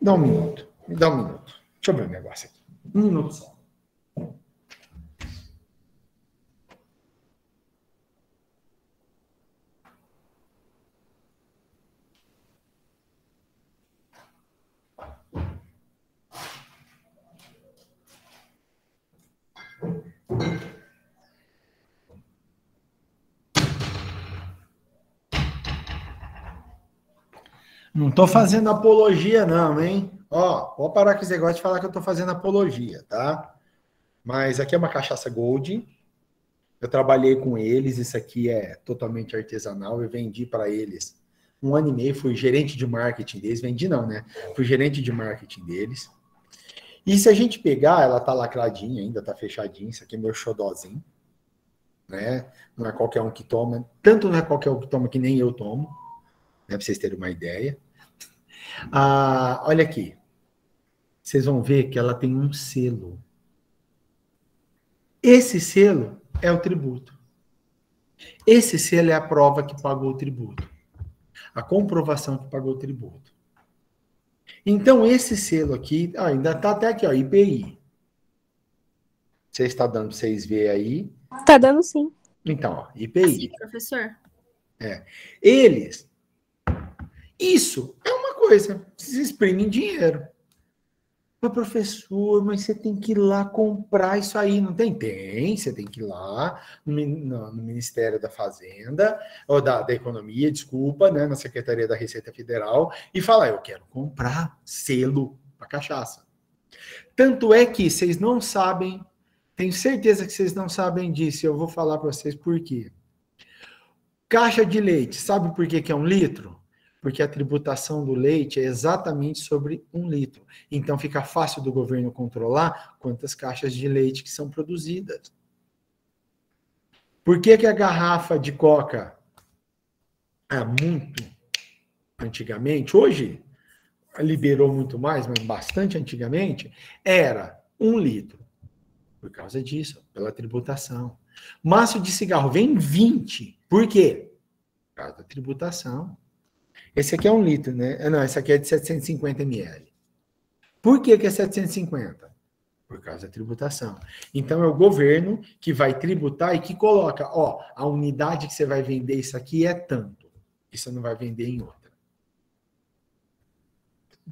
Dá um minuto. Me dá um minuto. Deixa eu ver o um negócio aqui. Um minuto só. Não estou fazendo apologia, não, hein? Ó, vou parar com esse negócio de falar que eu estou fazendo apologia, tá? Mas aqui é uma cachaça Gold. Eu trabalhei com eles, isso aqui é totalmente artesanal. Eu vendi para eles um ano e meio, fui gerente de marketing deles. Vendi não, né? Fui gerente de marketing deles. E se a gente pegar, ela tá lacradinha ainda, tá fechadinha. Isso aqui é meu xodózinho. Né? Não é qualquer um que toma. Tanto não é qualquer um que toma que nem eu tomo. Né? Pra vocês terem uma ideia. Ah, olha aqui. Vocês vão ver que ela tem um selo. Esse selo é o tributo. Esse selo é a prova que pagou o tributo. A comprovação que pagou o tributo. Então, esse selo aqui, ah, ainda está até aqui, ó, IPI. Você está dando para vocês verem aí? Está dando sim. Então, ó, IPI. Sim, professor. É. Eles. Isso é uma coisa. Se exprime em dinheiro. Mas, professor, mas você tem que ir lá comprar isso aí, não tem? Tem, você tem que ir lá no, no, no Ministério da Fazenda, ou da, da, Economia, desculpa, né, na Secretaria da Receita Federal, e falar, eu quero comprar selo para cachaça. Tanto é que vocês não sabem, tenho certeza que vocês não sabem disso, eu vou falar para vocês por quê. Caixa de leite, sabe por que, que é um litro? Porque a tributação do leite é exatamente sobre um litro. Então fica fácil do governo controlar quantas caixas de leite que são produzidas. Por que, que a garrafa de coca, há muito antigamente, hoje liberou muito mais, mas bastante antigamente, era um litro. Por causa disso, pela tributação. Maço de cigarro vem 20. Por quê? Por causa da tributação. Esse aqui é um litro, né? Ah, não, esse aqui é de 750 ml. Por que, que é 750? Por causa da tributação. Então, é o governo que vai tributar e que coloca, ó, a unidade que você vai vender isso aqui é tanto. Isso não vai vender em outra.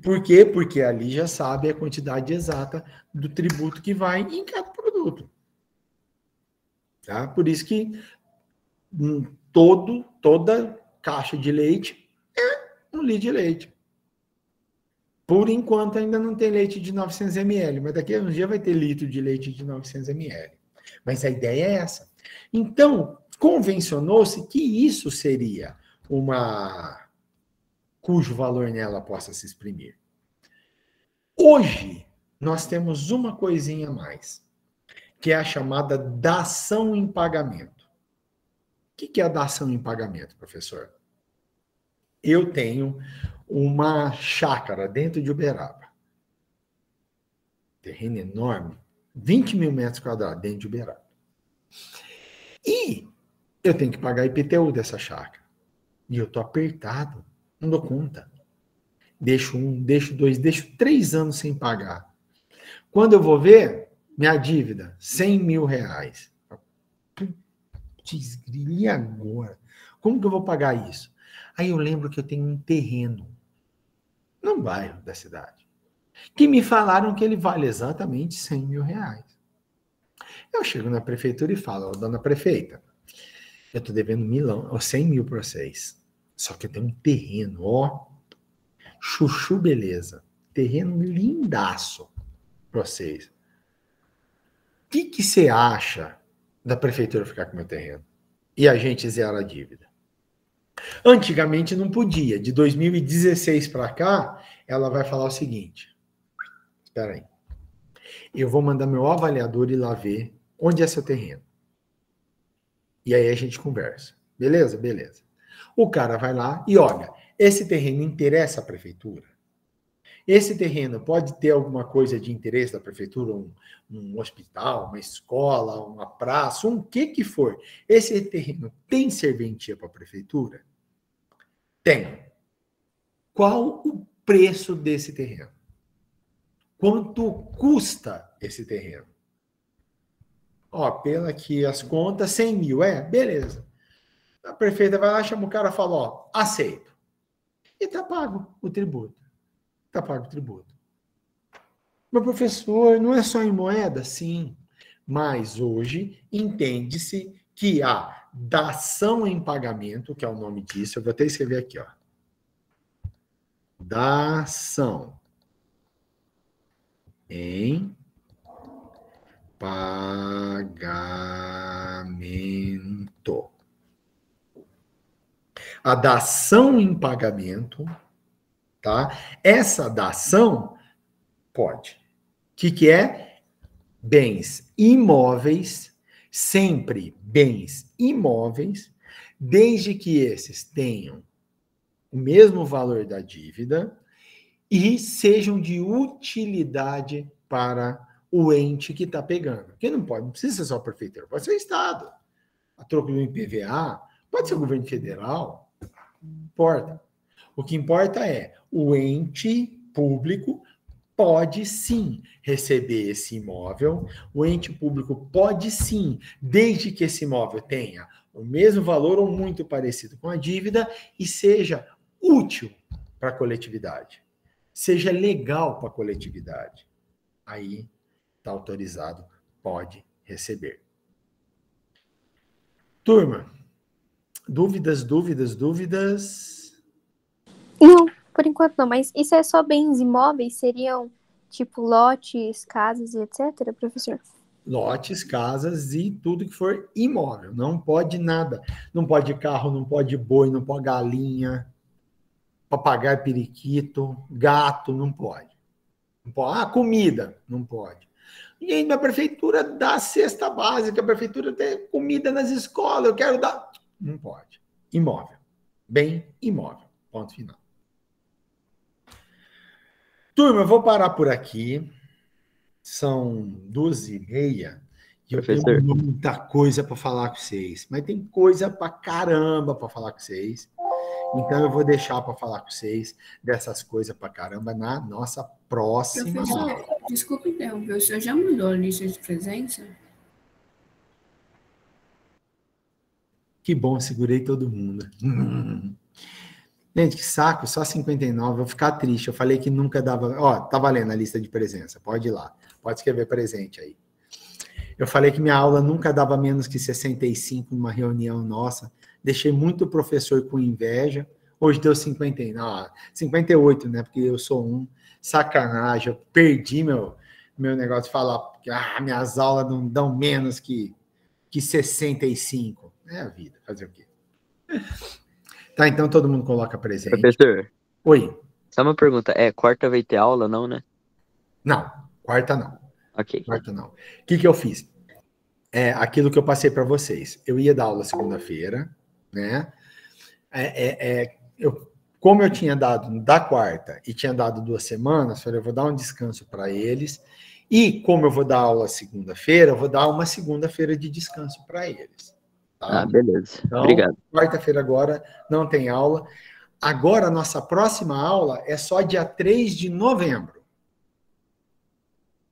Por quê? Porque ali já sabe a quantidade exata do tributo que vai em cada produto. Tá? Por isso que hum, todo, toda caixa de leite litro de leite. Por enquanto ainda não tem leite de 900 ml, mas daqui a uns dias vai ter litro de leite de 900 ml. Mas a ideia é essa. Então, convencionou-se que isso seria uma cujo valor nela possa se exprimir. Hoje, nós temos uma coisinha a mais, que é a chamada dação em pagamento. O que é a dação em pagamento, professor? Eu tenho uma chácara dentro de Uberaba. Terreno enorme, 20 mil metros quadrados dentro de Uberaba. E eu tenho que pagar IPTU dessa chácara. E eu tô apertado, não dou conta. Deixo um, deixo dois, deixo três anos sem pagar. Quando eu vou ver, minha dívida, 100 mil reais. Putz, e agora? Como que eu vou pagar isso? Aí eu lembro que eu tenho um terreno no bairro da cidade, que me falaram que ele vale exatamente 100 mil reais. Eu chego na prefeitura e falo, dona prefeita, eu estou devendo milão, ou 100 mil para vocês. Só que eu tenho um terreno, ó, chuchu beleza, terreno lindaço para vocês. O que, você acha da prefeitura ficar com meu terreno? E a gente zera a dívida. Antigamente não podia. De 2016 para cá, ela vai falar o seguinte: espera aí. Eu vou mandar meu avaliador ir lá ver onde é seu terreno. E aí a gente conversa. Beleza? Beleza. O cara vai lá e olha, esse terreno interessa à prefeitura? Esse terreno pode ter alguma coisa de interesse da prefeitura, um, um hospital, uma escola, uma praça, um que que for. Esse terreno tem serventia para a prefeitura? Tem. Qual o preço desse terreno? Quanto custa esse terreno? Ó, pela aqui as contas, 100 mil, é? Beleza. A prefeita vai lá, chama o cara e fala, ó, aceito. E tá pago o tributo. Tá pago o tributo. Meu professor, não é só em moeda? Sim. Mas hoje entende-se que a dação em pagamento, que é o nome disso, eu vou até escrever aqui, ó. Dação em pagamento. A dação em pagamento, tá? Essa dação pode. O que, que é? Bens imóveis, sempre bens imóveis, desde que esses tenham o mesmo valor da dívida e sejam de utilidade para o ente que está pegando. Que não pode, não precisa ser só prefeitura, pode ser o Estado. A troco do IPVA, pode ser o governo federal, não importa. O que importa é o ente público pode sim receber esse imóvel, o ente público pode sim, desde que esse imóvel tenha o mesmo valor ou muito parecido com a dívida e seja útil para a coletividade, seja legal para a coletividade. Aí está autorizado, pode receber. Turma, dúvidas, dúvidas, dúvidas? Não, por enquanto não, mas isso é só bens imóveis? Seriam tipo lotes, casas e etc, professor? Lotes, casas e tudo que for imóvel. Não pode nada. Não pode carro, não pode boi, não pode galinha, papagaio, periquito, gato, não pode. Não pode. Ah, comida, não pode. E aí, na prefeitura dá cesta básica, a prefeitura tem comida nas escolas, eu quero dar. Não pode. Imóvel. Bem imóvel. Ponto final. Turma, eu vou parar por aqui. São duas e meia. E eu Professor. tenho muita coisa para falar com vocês. Mas tem coisa para caramba para falar com vocês. Então eu vou deixar para falar com vocês dessas coisas para caramba na nossa próxima. Professor, desculpe interromper, o senhor já mandou a lista de presença? Que bom, segurei todo mundo. Gente, que saco, só 59, vou ficar triste. Eu falei que nunca dava. Ó, tá valendo a lista de presença, pode ir lá. Pode escrever presente aí. Eu falei que minha aula nunca dava menos que 65 numa reunião nossa. Deixei muito professor com inveja. Hoje deu 59, não, 58, né? Porque eu sou um. Sacanagem, eu perdi meu, meu negócio de falar que ah, minhas aulas não dão menos que, que 65. É a vida, fazer o quê? Tá, então todo mundo coloca presente. Professor, Oi. só uma pergunta. É, quarta vai ter aula, não, né? Não, quarta não. Ok. Quarta não. O que, que eu fiz? É aquilo que eu passei para vocês. Eu ia dar aula segunda-feira, né? É, é, é, eu, como eu tinha dado da quarta e tinha dado duas semanas, falei, eu vou dar um descanso para eles. E como eu vou dar aula segunda-feira, eu vou dar uma segunda-feira de descanso para eles. Tá? Ah, beleza. Então, Obrigado. Quarta-feira agora não tem aula. Agora, a nossa próxima aula é só dia 3 de novembro.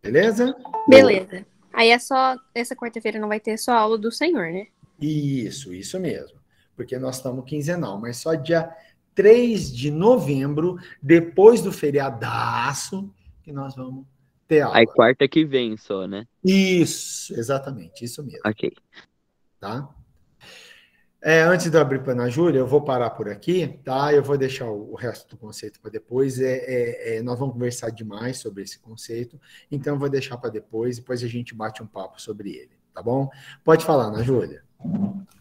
Beleza? Beleza. Aí é só. Essa quarta-feira não vai ter só aula do Senhor, né? Isso, isso mesmo. Porque nós estamos quinzenal, mas só dia 3 de novembro, depois do feriadaço, que nós vamos ter aula. Aí quarta que vem só, né? Isso, exatamente, isso mesmo. Ok. tá? É, antes de eu abrir para Ana Júlia, eu vou parar por aqui, tá? Eu vou deixar o, o resto do conceito para depois. É, é, é, nós vamos conversar demais sobre esse conceito, então eu vou deixar para depois, depois a gente bate um papo sobre ele, tá bom? Pode falar, Ana Júlia.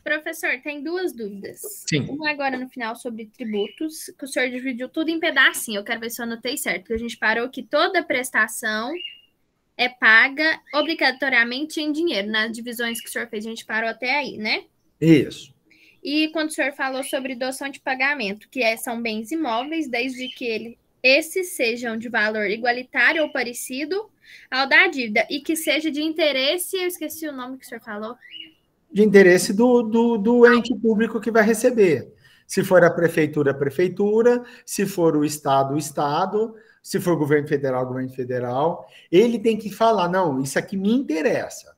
Professor, tem duas dúvidas. Sim. Uma agora no final sobre tributos, que o senhor dividiu tudo em pedacinho. Eu quero ver se eu anotei certo, porque a gente parou que toda prestação é paga obrigatoriamente em dinheiro. Nas divisões que o senhor fez, a gente parou até aí, né? Isso. E quando o senhor falou sobre doação de pagamento, que é- são bens imóveis, desde que ele, esses sejam de valor igualitário ou parecido ao da dívida, e que seja de interesse, eu esqueci o nome que o senhor falou. de interesse do, do, do ente público que vai receber. Se for a prefeitura, a prefeitura, se for o Estado, o Estado, se for o governo federal, governo federal, ele tem que falar: não, isso aqui me interessa.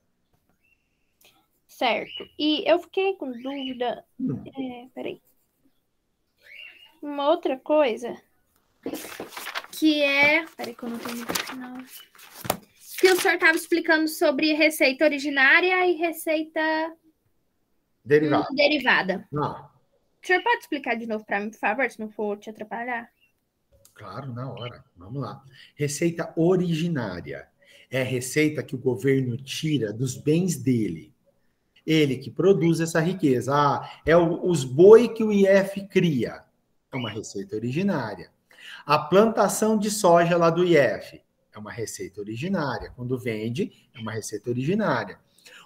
Certo. E eu fiquei com dúvida. Hum. É, peraí. Uma outra coisa que é. Peraí, que eu não tenho final. Que o senhor estava explicando sobre receita originária e receita Derivado. hum, derivada. Não, O senhor pode explicar de novo para mim, por favor, se não for te atrapalhar? claro, na hora. Vamos lá. Receita originária é a receita que o governo tira dos bens dele. Ele que produz essa riqueza. Ah, é o- os boi que o IF cria. É uma receita originária. A plantação de soja lá do IF é uma receita originária. Quando vende, é uma receita originária.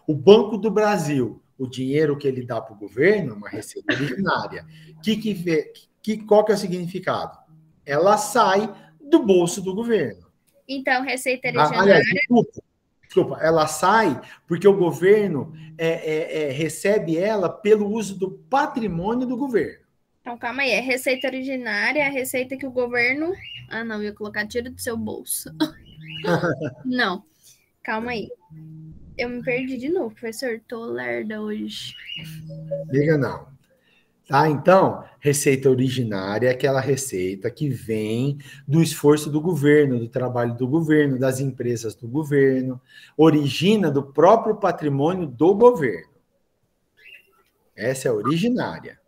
O Banco do Brasil, o dinheiro que ele dá para o governo, é uma receita originária. Que, que, que, qual que é o significado? Ela sai do bolso do governo. Então, receita Ah, originária. aliás, desculpa, desculpa, ela sai porque o governo é, é, é, recebe ela pelo uso do patrimônio do governo. Então, calma aí. É receita originária, é a receita que o governo. Ah, não, ia colocar tira do seu bolso. não. Calma aí. Eu me perdi de novo, professor. Tô lerda hoje. Liga não. Tá? Então, receita originária é aquela receita que vem do esforço do governo, do trabalho do governo, das empresas do governo, origina do próprio patrimônio do governo. Essa é a originária.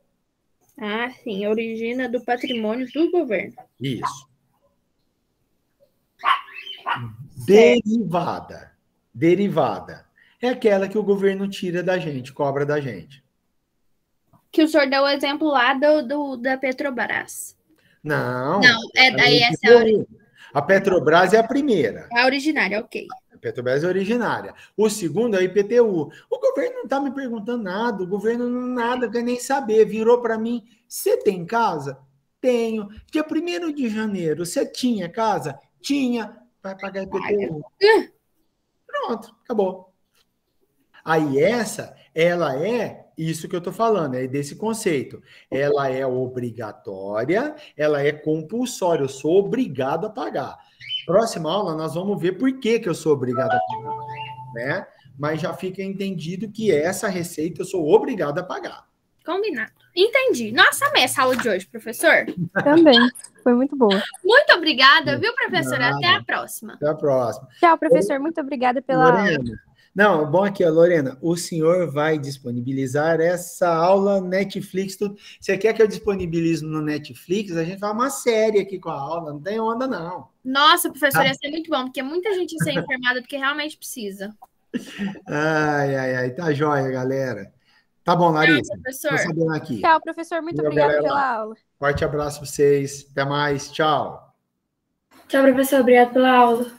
Ah, sim. Origina do patrimônio do governo. Isso. Derivada. Derivada. É aquela que o governo tira da gente, cobra da gente. Que o senhor deu o exemplo lá do, do- da Petrobras. Não. Não, é a daí essa é a, ori-. A Petrobras é a primeira. a originária, ok. A Petrobras é originária. O segundo é o IPTU. O governo não está me perguntando nada, o governo não nada quer nem saber. Virou para mim: você tem casa? Tenho. Dia 1 de janeiro, você tinha casa? Tinha. Vai pagar IPTU. Pronto, acabou. Aí essa, ela é isso que eu estou falando, é desse conceito. Ela é obrigatória, ela é compulsória, eu sou obrigado a pagar. Próxima aula nós vamos ver por que, que eu sou obrigado a pagar, né? Mas já fica entendido que essa receita eu sou obrigado a pagar, Combinado. Entendi. Nossa, amei essa aula de hoje, professor. Também. Foi muito boa. Muito obrigada, viu, professor? Nada. Até a próxima. Até a próxima. Tchau, professor. Muito obrigada pela aula. Não, bom aqui, ó, Lorena. O senhor vai disponibilizar essa aula Netflix. Tudo. Você quer que eu disponibilize no Netflix? A gente faz uma série aqui com a aula. Não tem onda, não. Nossa, professor, Tá. ia ser muito bom, porque muita gente ia ser informada porque realmente precisa. Ai, ai, ai. Tá joia, galera. Tá bom, Larissa. Professor. Tô sabendo aqui. Tchau, professor. Muito obrigada pela aula. Forte abraço pra vocês. Até mais. Tchau. Tchau, professor. Obrigado pela aula.